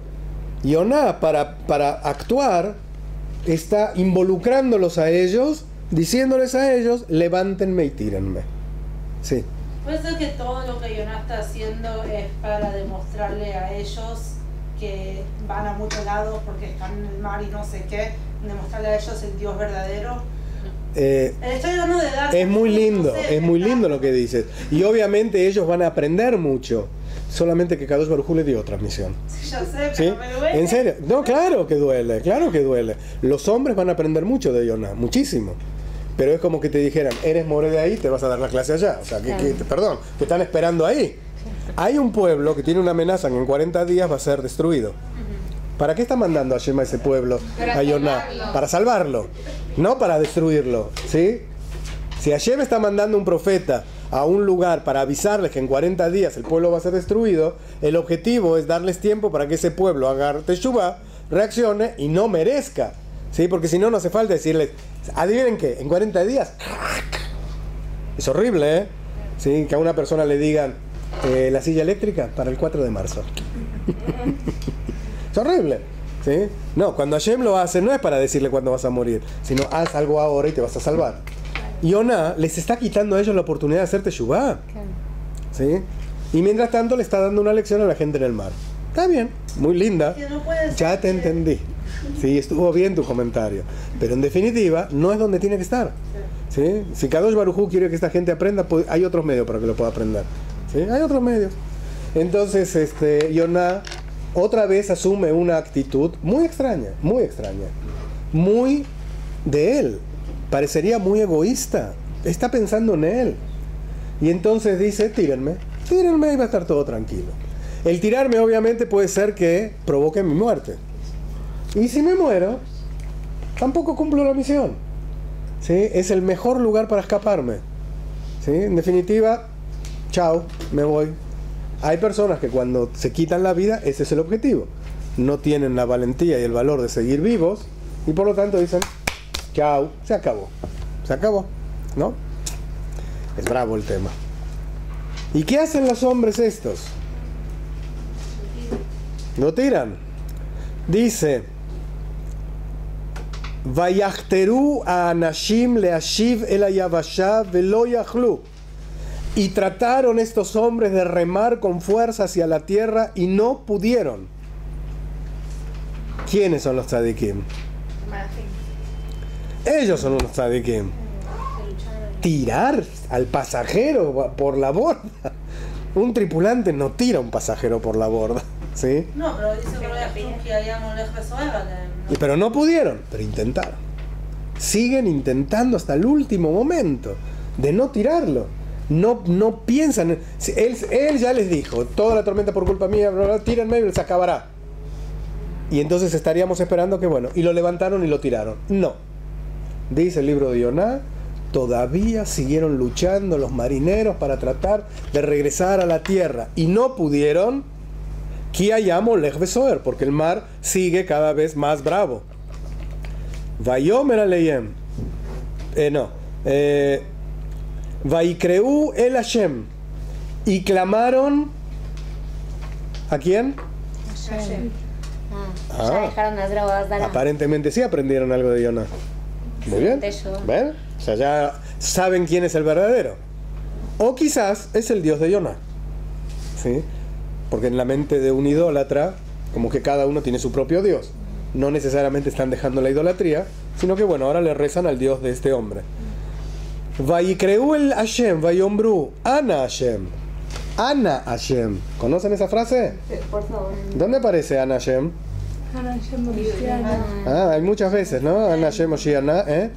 Y Oná, para, para actuar, está involucrándolos a ellos, diciéndoles a ellos, levántenme y tírenme. Sí. Puede que todo lo que Yonah está haciendo es para demostrarle a ellos que van a muchos lados porque están en el mar y no sé qué, demostrarle a ellos el Dios verdadero. Eh, Estoy hablando de dar. Es muy lindo, no sé, es muy lindo lo que dices. Y obviamente ellos van a aprender mucho. Solamente que Kadosh Baruj le dio otra misión. Ya sé, ¿Sí? pero me duele. ¿En serio? No, claro que duele, claro que duele. Los hombres van a aprender mucho de Yonah, muchísimo. Pero es como que te dijeran, eres more de ahí, te vas a dar la clase allá. O sea, que, que- perdón, te están esperando ahí. Hay un pueblo que tiene una amenaza que en 40 días va a ser destruido. ¿Para qué está mandando a Shema ese pueblo, a Yonah? salvarlo. Para salvarlo, no para destruirlo. ¿sí? Si Hashem está mandando un profeta a un lugar para avisarles que en 40 días el pueblo va a ser destruido, el objetivo es darles tiempo para que ese pueblo haga teshuva, reaccione y no merezca. ¿Sí? Porque si no, no hace falta decirles, adivinen qué, en 40 días. Es horrible, ¿eh? ¿Sí? Que a una persona le digan eh, la silla eléctrica para el 4 de marzo. es horrible. ¿Sí? No, cuando Hashem lo hace no es para decirle cuándo vas a morir, sino haz algo ahora y te vas a salvar. Y Ona les está quitando a ellos la oportunidad de hacer Teshuvah. ¿Sí? Y mientras tanto le está dando una lección a la gente en el mar. Está bien, muy linda. Ya te entendí. Sí, estuvo bien tu comentario. Pero en definitiva, no es donde tiene que estar. ¿Sí? Si Kadosh Barujú quiere que esta gente aprenda, pues hay otros medios para que lo pueda aprender. ¿Sí? Hay otros medios. Entonces, este, Yonah otra vez asume una actitud muy extraña, muy extraña. Muy de él. Parecería muy egoísta. Está pensando en él. Y entonces dice, tírenme, tírenme y va a estar todo tranquilo. El tirarme obviamente puede ser que provoque mi muerte. Y si me muero, tampoco cumplo la misión. ¿Sí? Es el mejor lugar para escaparme. ¿Sí? En definitiva, chao, me voy. Hay personas que cuando se quitan la vida, ese es el objetivo. No tienen la valentía y el valor de seguir vivos y por lo tanto dicen, chao, se acabó. Se acabó. ¿No? Es bravo el tema. ¿Y qué hacen los hombres estos? Lo tiran. Dice, Vayachteru a Anashim leashiv el ayavashá velo yachlu. Y trataron estos hombres de remar con fuerza hacia la tierra y no pudieron. ¿Quiénes son los tzadikim? Ellos son unos tzadikim. Tirar al pasajero por la borda. Un tripulante no tira a un pasajero por la borda. ¿Sí? No, pero dice que Pero no pudieron, pero intentaron. Siguen intentando hasta el último momento de no tirarlo. No, no piensan. Él, él ya les dijo: toda la tormenta por culpa mía, bla, bla, tírenme y se acabará. Y entonces estaríamos esperando que, bueno, y lo levantaron y lo tiraron. No. Dice el libro de Yoná: todavía siguieron luchando los marineros para tratar de regresar a la tierra. Y no pudieron. Ki hayamo lech besoer, porque el mar sigue cada vez más bravo. Vayomer aleyem. Eh, no. Eh, Vaikreu el Hashem. Y clamaron. ¿A quién? Ah, Ah. Ya dejaron de hacer Abodazara. Aparentemente sí aprendieron algo de Yonah. Muy bien. ¿Ven? O sea, ya saben quién es el verdadero. O quizás es el Dios de Yonah. ¿Sí? Porque en la mente de un idólatra, como que cada uno tiene su propio Dios. No necesariamente están dejando la idolatría, sino que bueno, ahora le rezan al Dios de este hombre. Vaikreu el Hashem, Vayombru, Ana Hashem. Ana Hashem. ¿Conocen esa frase? Por favor. ¿Dónde aparece Ana Hashem? Ah, hay muchas veces, ¿no? Ana Hashem ¿eh?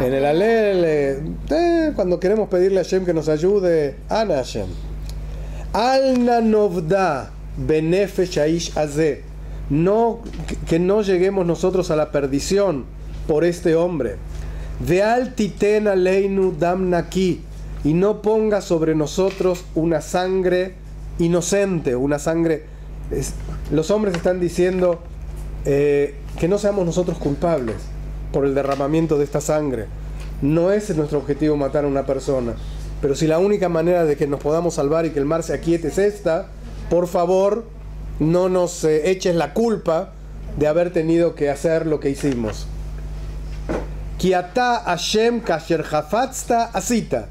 En el Alel, eh, eh, cuando queremos pedirle a Hashem que nos ayude, Ana Hashem. Alna Novda Benefesh Aish Azeh. No, que- no lleguemos nosotros a la perdición por este hombre. Veal titen aleinu dam naki. Y no ponga sobre nosotros una sangre inocente, una sangre. los hombres están diciendo eh, que no seamos nosotros culpables por el derramamiento de esta sangre. No es nuestro objetivo matar a una persona. Pero si la única manera de que nos podamos salvar y que el mar se aquiete es esta, por favor, no nos eh, eches la culpa de haber tenido que hacer lo que hicimos. Kiata Hashem kasher hafatzta asita.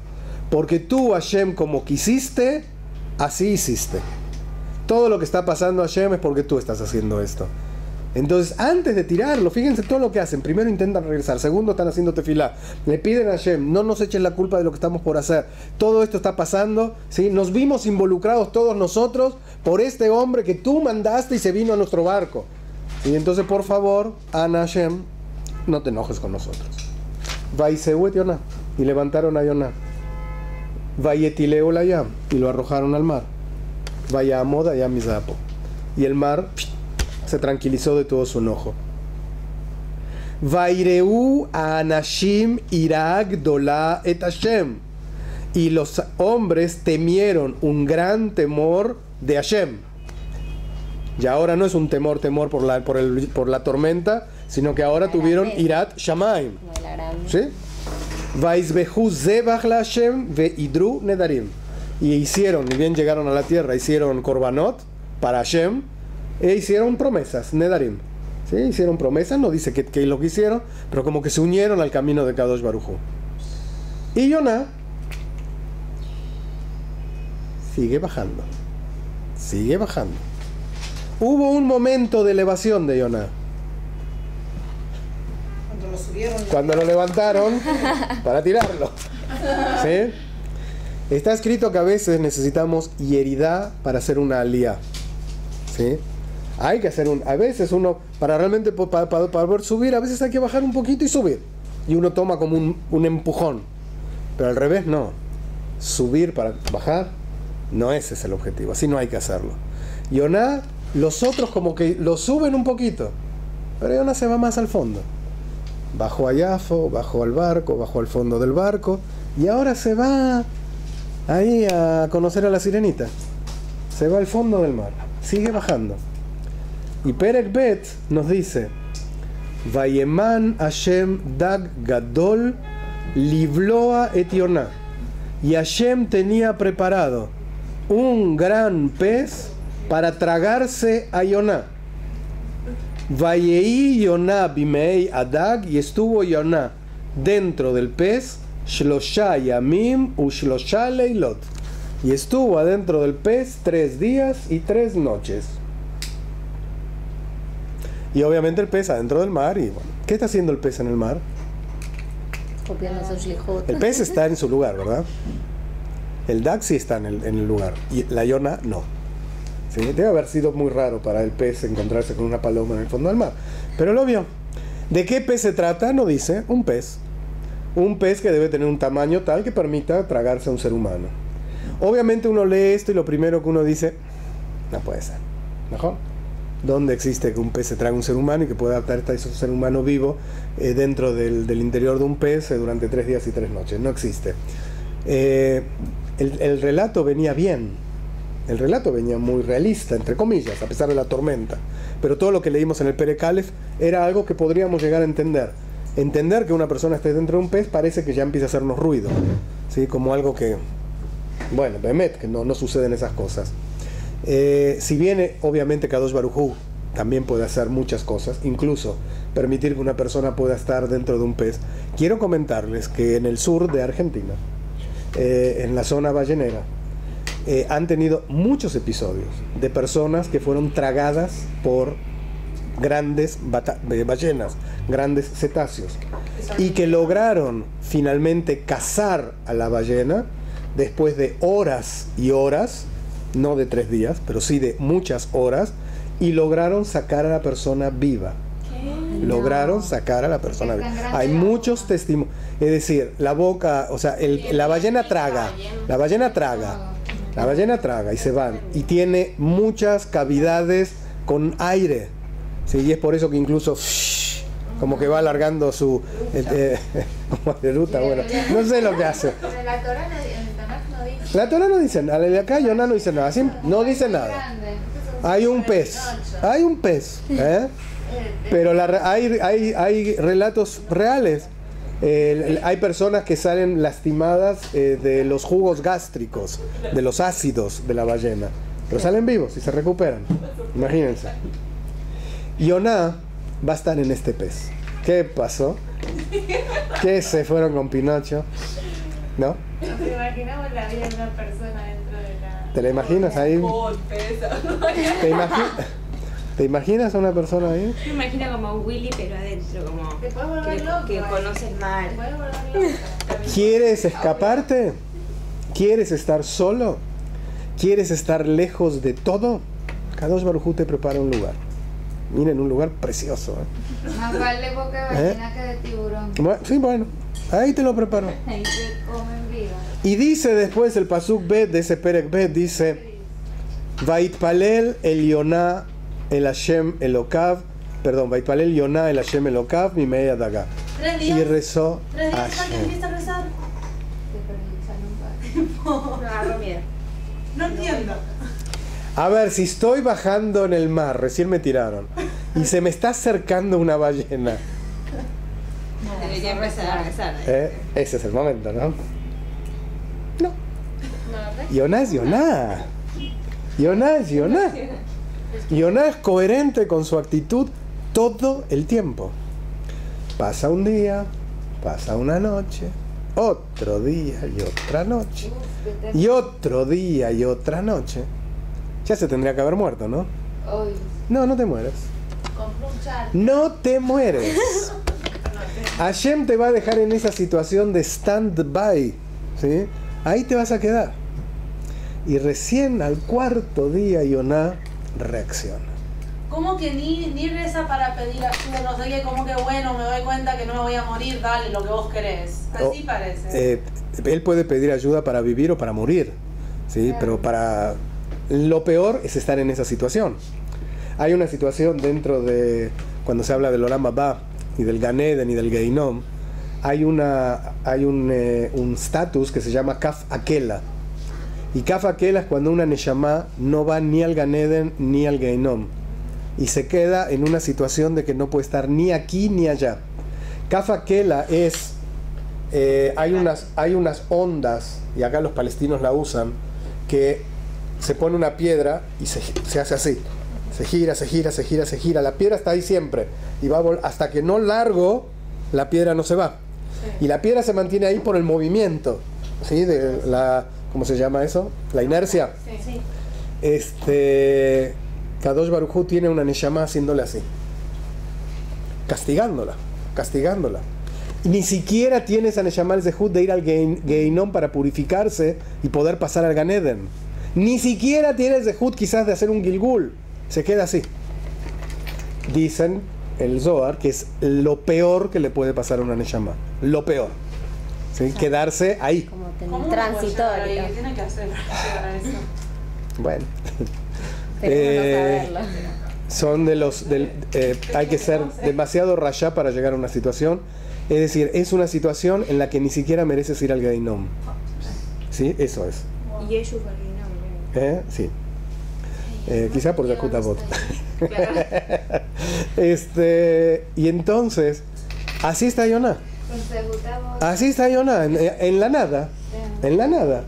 Porque tú, Hashem, como quisiste, así hiciste. Todo lo que está pasando, Hashem, es porque tú estás haciendo esto. Entonces, antes de tirarlo, fíjense todo lo que hacen. Primero intentan regresar, segundo están haciendo tefilá. Le piden a Hashem, no nos echen la culpa de lo que estamos por hacer. Todo esto está pasando, ¿sí? Nos vimos involucrados todos nosotros por este hombre que tú mandaste y se vino a nuestro barco. Y entonces, por favor, Ana Hashem, no te enojes con nosotros. Y levantaron a Yonah. Vayetileo la. Y lo arrojaron al mar. Vaya a moda y a misapo. Y el mar se tranquilizó de todo su enojo. Vaireu Anashim Irag Dola et Hashem. Y los hombres temieron un gran temor de Hashem. Y ahora no es un temor, temor por la, por el- por la tormenta, sino que ahora tuvieron Irat Shamaim. ¿Sí? Hashem. Y hicieron, y bien llegaron a la tierra, hicieron korbanot para Hashem e hicieron promesas, nedarim. ¿Sí? Hicieron promesas, no dice que, que lo que hicieron, pero como que se unieron al camino de Kadosh Baruchu. Y Yonah sigue bajando, sigue bajando. Hubo un momento de elevación de Yonah. Cuando lo subieron. cuando lo levantaron para tirarlo. ¿Sí? Está escrito que a veces necesitamos hieridad para hacer una alía. ¿Sí? Hay que hacer un. A veces uno, para realmente para, para- para poder subir, a veces hay que bajar un poquito y subir. Y uno toma como un, un empujón. Pero al revés, no. Subir para bajar, no ese es el objetivo. Así no hay que hacerlo. Yoná, los otros como que lo suben un poquito. Pero Yoná se va más al fondo. Bajó a Yafo, bajó al barco, bajó al fondo del barco y ahora se va ahí a conocer a la sirenita. Se va al fondo del mar, sigue bajando. Y Perek Bet nos dice: Vayeman Hashem Dag Gadol Livloa et Yonah. Y Hashem tenía preparado un gran pez para tragarse a Yonah. Vayei Yonah bimei adag y estuvo Yonah dentro del pez Shlosha yamim u leilot y estuvo adentro del pez tres días y tres noches. Y obviamente el pez adentro del mar. Y bueno, ¿qué está haciendo el pez en el mar? Copiando. El pez está en su lugar, ¿verdad? El sí está en el, en el lugar y la Yona no. Sí, Debe haber sido muy raro para el pez encontrarse con una paloma en el fondo del mar. Pero lo vio. ¿De qué pez se trata? No dice. Un pez. Un pez que debe tener un tamaño tal que permita tragarse a un ser humano. Obviamente uno lee esto y lo primero que uno dice, no puede ser. ¿Mejor? ¿Dónde existe que un pez se trague a un ser humano y que pueda adaptar a ese ser humano vivo eh, dentro del, del interior de un pez eh, durante tres días y tres noches? No existe. Eh, el, el relato venía bien, el relato venía muy realista, entre comillas, a pesar de la tormenta. Pero todo lo que leímos en el Perecalef era algo que podríamos llegar a entender. Entender que una persona esté dentro de un pez parece que ya empieza a hacernos ruido, ¿sí? como algo que, bueno, Bemet, que no, no suceden esas cosas. Eh, si bien eh, obviamente Kadosh Barujú también puede hacer muchas cosas, incluso permitir que una persona pueda estar dentro de un pez, quiero comentarles que en el sur de Argentina, eh, en la zona ballenera, eh, han tenido muchos episodios de personas que fueron tragadas por grandes ballenas, grandes cetáceos, y que lograron finalmente cazar a la ballena después de horas y horas, no de tres días, pero sí de muchas horas, y lograron sacar a la persona viva. Lograron sacar a la persona viva. Hay muchos testimonios. Es decir, la boca, o sea, el- la ballena traga. La ballena traga. La ballena traga y se van. Y tiene muchas cavidades con aire. ¿sí? Y es por eso que incluso como que va alargando su eh, como de ruta, bueno, no sé lo que hace. La Torah no, el dice. Nada, de acá Yonah no dice nada, no dice nada. Hay un pez, hay un pez, ¿eh? pero hay, hay, hay relatos reales. Hay personas que salen lastimadas eh, de los jugos gástricos, de los ácidos de la ballena, pero salen vivos y se recuperan. Imagínense. Yonah va a estar en este pez. ¿Qué pasó? ¿Qué se fueron con Pinocho? ¿No? Nos imaginamos la vida de una persona dentro de la. ¿Te la imaginas ahí? ¿Te, imagi- ¿Te imaginas a una persona ahí? Me imagino como Willy, pero adentro, como Te puedes volver que, loco. que eh. conoce el mar. Te puedes volver loco. ¿Quieres escaparte? ¿Quieres estar solo? ¿Quieres estar lejos de todo? Kadosh Baruj te prepara un lugar. Miren, un lugar precioso. ¿eh? Más vale boca de ballena que de tiburón. Bueno, sí, bueno, ahí te lo preparo. Ahí se comen viva. Y dice después el Pasuk Bet de ese Perek Bet, dice, Vaitpalel el Yonah el Hashem Elokav, perdón, Vaitpalel Yonah el Hashem Elokav, mi media daga. Y rezó Tres días Hashem. rezar. Me agarró miedo. No entiendo. A ver, si estoy bajando en el mar, recién me tiraron, y se me está acercando una ballena, Debería rezar, rezar. ¿eh? ese es el momento, ¿no? No. Yonah es Yonah. Yonah es Yonah. Yonah es coherente con su actitud todo el tiempo. Pasa un día, pasa una noche, otro día y otra noche, y otro día y otra noche. Ya se tendría que haber muerto, ¿no? Hoy. No, no te mueres. No te mueres. Hashem te va a dejar en esa situación de stand-by. ¿sí? Ahí te vas a quedar. Y recién al cuarto día Yonah reacciona. Como que ni, ni reza para pedir ayuda, no sé qué, como que bueno, me doy cuenta que no me voy a morir, dale lo que vos querés. Así O- parece. Eh, él puede pedir ayuda para vivir o para morir. ¿sí? Pero para... Lo peor es estar en esa situación. Hay una situación dentro de... Cuando se habla del Olam Abba y del Ganeden y del Geinom, hay, una, hay un eh, un status que se llama Kaf Akela. Y Kaf Akela es cuando una Neshama no va ni al Ganeden ni al Geinom. Y se queda en una situación de que no puede estar ni aquí ni allá. Kaf Akela es eh, hay, unas, hay unas ondas, y acá los palestinos la usan, que se pone una piedra y se, se hace así. Se gira, se gira, se gira, se gira. La piedra está ahí siempre. Y va a hasta que no largo, la piedra no se va. Y la piedra se mantiene ahí por el movimiento. ¿Sí? De la, ¿Cómo se llama eso? La inercia. Este. Kadosh Barujú tiene una Neshama haciéndole así. castigándola, castigándola. Ni siquiera tiene esa Neshama al Zehut de ir al Gein- Geinom para purificarse y poder pasar al Ganeden. Ni siquiera tiene el Zehut quizás de hacer un Gilgul. Se queda así. Dicen el Zohar que es lo peor que le puede pasar a una Neshama. Lo peor. ¿Sí? Quedarse ahí. Como ¿Cómo ten- uno puede llegar transitorio. tiene que hacer eso? Bueno. Pero Eh, no saberlo. son de los del, eh, hay que ser demasiado rayá para llegar a una situación es decir es una situación en la que ni siquiera mereces ir al Gainom sí eso es Y ellos ¿Eh? sí Eh, quizá por Yakut Avot. este y entonces así está Yonah así está Yonah en, en la nada en la nada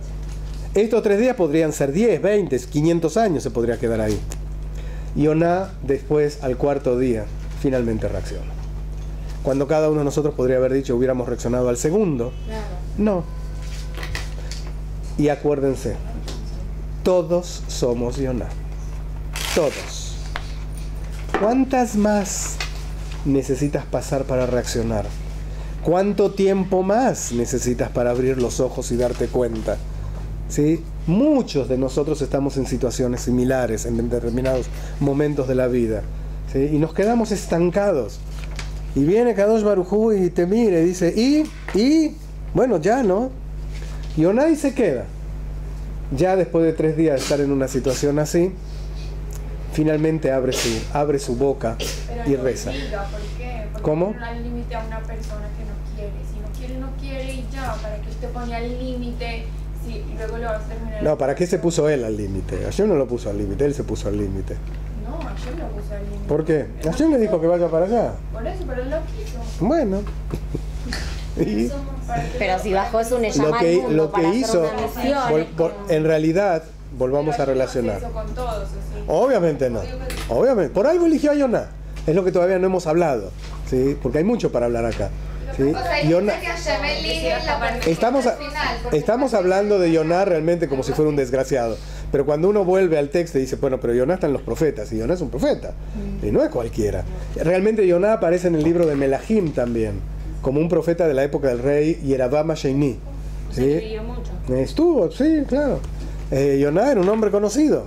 estos tres días podrían ser 10, 20, 500 años se podría quedar ahí Yonah después al cuarto día finalmente reacciona. Cuando cada uno de nosotros podría haber dicho hubiéramos reaccionado al segundo. No. Y acuérdense, todos somos Yonah. Todos. ¿Cuántas más necesitas pasar para reaccionar? ¿Cuánto tiempo más necesitas para abrir los ojos y darte cuenta? ¿Sí? Muchos de nosotros estamos en situaciones similares en determinados momentos de la vida. Y nos quedamos estancados. Y viene Kadosh Barujú y te mira y dice, y, y, bueno, ya, ¿no? Y Onay se queda. Ya después de tres días de estar en una situación así, finalmente abre su, abre su boca Pero y no reza. obliga, ¿por qué? Porque ¿Cómo? pone al límite a una persona que no quiere. Si no quiere, no quiere y ya. ¿Para qué usted pone al límite? Si luego lo vas a terminar. No, ¿para qué se puso él al límite? Hashem no lo puso al límite, él se puso al límite. No, lo puso al límite. ¿Por qué? Hashem le dijo que vaya para allá. Por eso, pero él lo quiso. Bueno. Y Para Pero si bajó es un lo que, mundo lo para que hacer hizo, una misión. vol- vol- en realidad, volvamos a relacionar. Eso con todos. Obviamente no. Obviamente. Por algo eligió a Yonah. Es lo que todavía no hemos hablado. ¿sí? Porque hay mucho para hablar acá. ¿sí? Estamos, a- estamos hablando de Yonah realmente como si fuera un desgraciado. Pero cuando uno vuelve al texto y dice, bueno, pero Yonah están los profetas, y Yonah es un profeta, y no es cualquiera. Realmente Yonah aparece en el libro de Melahim también, como un profeta de la época del rey Yerabama Sheini. ¿sí? escribió mucho. Estuvo, sí, claro. Eh, Yonah era un hombre conocido,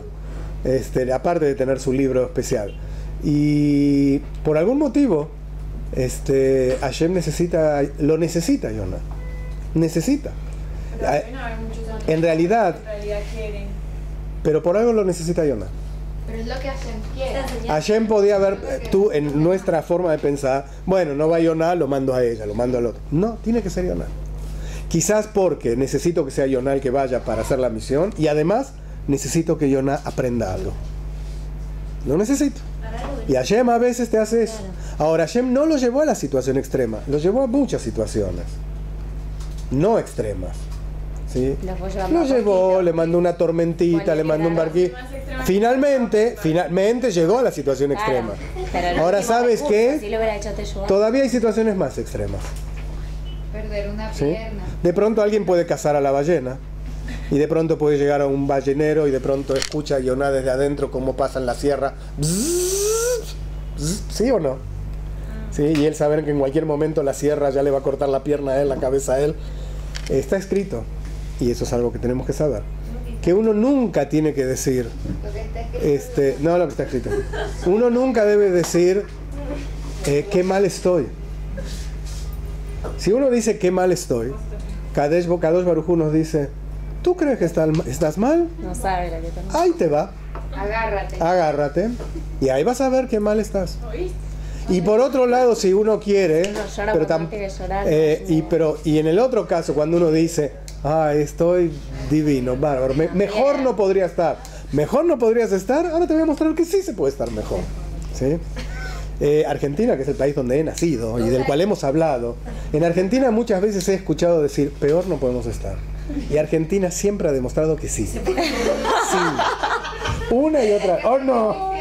este, aparte de tener su libro especial. Y por algún motivo, este, Hashem necesita, lo necesita Yonah. Necesita. Pero Ah, en realidad- en realidad quieren. Pero por algo lo necesita Yonah. Pero es lo que Hashem quiere. Hashem podía haber, eh, tú en nuestra forma de pensar, bueno, no va Yonah, lo mando a ella, lo mando al otro. No, tiene que ser Yonah. Quizás porque necesito que sea Yonah el que vaya para hacer la misión y además necesito que Yonah aprenda algo. Lo necesito. Y Hashem a veces te hace eso. Ahora, Hashem no lo llevó a la situación extrema, lo llevó a muchas situaciones. No extremas. ¿Sí? Lo llevó, le mandó una tormentita, le mandó un barquito. Finalmente, finalmente llegó a la situación Claro. extrema. Ahora, ¿sabes qué? Si. Todavía hay situaciones más extremas. Perder una ¿sí? pierna. De pronto alguien puede cazar a la ballena y de pronto puede llegar a un ballenero y de pronto escucha a Yonah desde adentro cómo pasa en la sierra. ¿Sí o no? Sí, y él saber que en cualquier momento la sierra ya le va a cortar la pierna a él, la cabeza a él. Está escrito. Y eso es algo que tenemos que saber. Que uno nunca tiene que decir, Lo que está escrito. este, no lo que está escrito. Uno nunca debe decir eh, qué mal estoy. Si uno dice qué mal estoy, Kadesh Bokadosh Barujú nos dice, ¿tú crees que está- estás mal? No sabe que tengo. Ahí te va, Agárrate. agárrate y ahí vas a ver qué mal estás. Y por otro lado, si uno quiere, pero, llorar, eh, y, pero, y en el otro caso, cuando uno dice, ah, estoy divino, bárbaro, me- mejor no podría estar, mejor no podrías estar, ahora te voy a mostrar que sí se puede estar mejor. ¿sí? Eh, Argentina, que es el país donde he nacido y del cual hemos hablado, en Argentina muchas veces he escuchado decir, peor no podemos estar. Y Argentina siempre ha demostrado que sí. Sí. Una y otra. ¡Oh, no!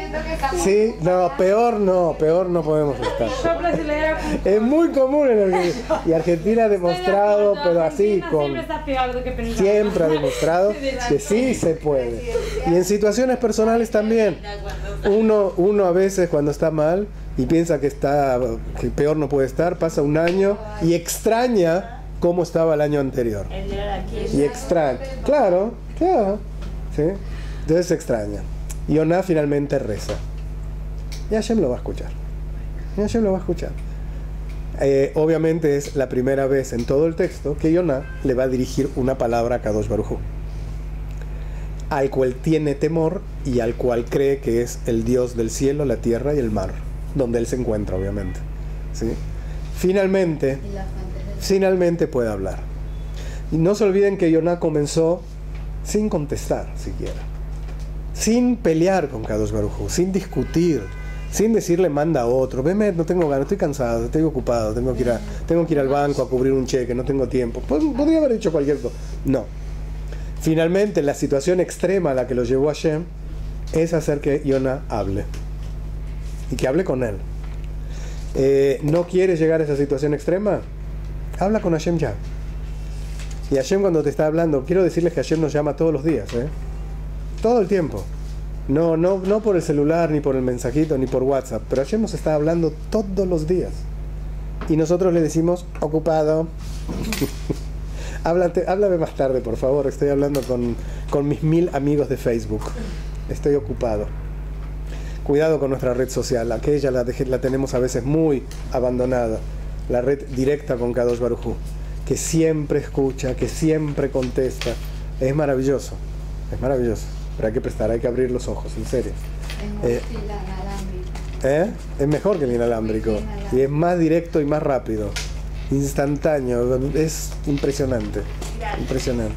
Sí, no, peor no, peor no podemos estar. Brasileña Es muy común en Argentina. Y Argentina ha demostrado, pero así, con, Siempre ha demostrado que sí se puede. Y en situaciones personales también. Uno, uno a veces cuando está mal y piensa que está que peor no puede estar, pasa un año y extraña cómo estaba el año anterior. Y extraña. Claro, claro. ¿Sí? Entonces extraña. Y finalmente reza. Y Hashem lo va a escuchar. Y Hashem lo va a escuchar. Eh, obviamente es la primera vez en todo el texto que Yonah le va a dirigir una palabra a Kadosh Baruj al cual tiene temor y al cual cree que es el Dios del cielo, la tierra y el mar, donde él se encuentra, obviamente. ¿Sí? Finalmente, finalmente puede hablar. Y no se olviden que Yonah comenzó sin contestar siquiera, sin pelear con Kadosh Baruj Hu, sin discutir, sin decirle manda a otro, veme, no tengo ganas, estoy cansado, estoy ocupado, tengo que ir, a- tengo que ir al banco a cubrir un cheque, no tengo tiempo. Pod- Podría haber hecho cualquier cosa. No. Finalmente, la situación extrema a la que lo llevó Hashem es hacer que Yonah hable. Y que hable con él. Eh, ¿No quieres llegar a esa situación extrema? Habla con Hashem ya. Y Hashem cuando te está hablando, quiero decirles que Hashem nos llama todos los días, ¿eh? Todo el tiempo. No, no, no por el celular, ni por el mensajito, ni por WhatsApp, pero Hashem nos está hablando todos los días. Y nosotros le decimos, ocupado. Háblate, háblame más tarde, por favor. Estoy hablando con, con mis mil amigos de Facebook. Estoy ocupado. Cuidado con nuestra red social. Aquella la, la tenemos a veces muy abandonada. La red directa con Kadosh Barujú. Que siempre escucha, que siempre contesta. Es maravilloso. Es maravilloso. Pero hay que prestar, hay que abrir los ojos, en serio. Es Eh. ¿Eh? Es mejor que el inalámbrico. Y es más directo y más rápido. Instantáneo. Es impresionante. Impresionante.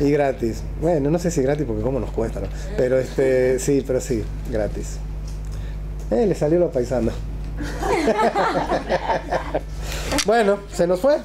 Y gratis. Bueno, no sé si gratis porque cómo nos cuesta, ¿no? Pero este, sí, pero sí, gratis. Eh, le salió lo paisano. bueno, se nos fue.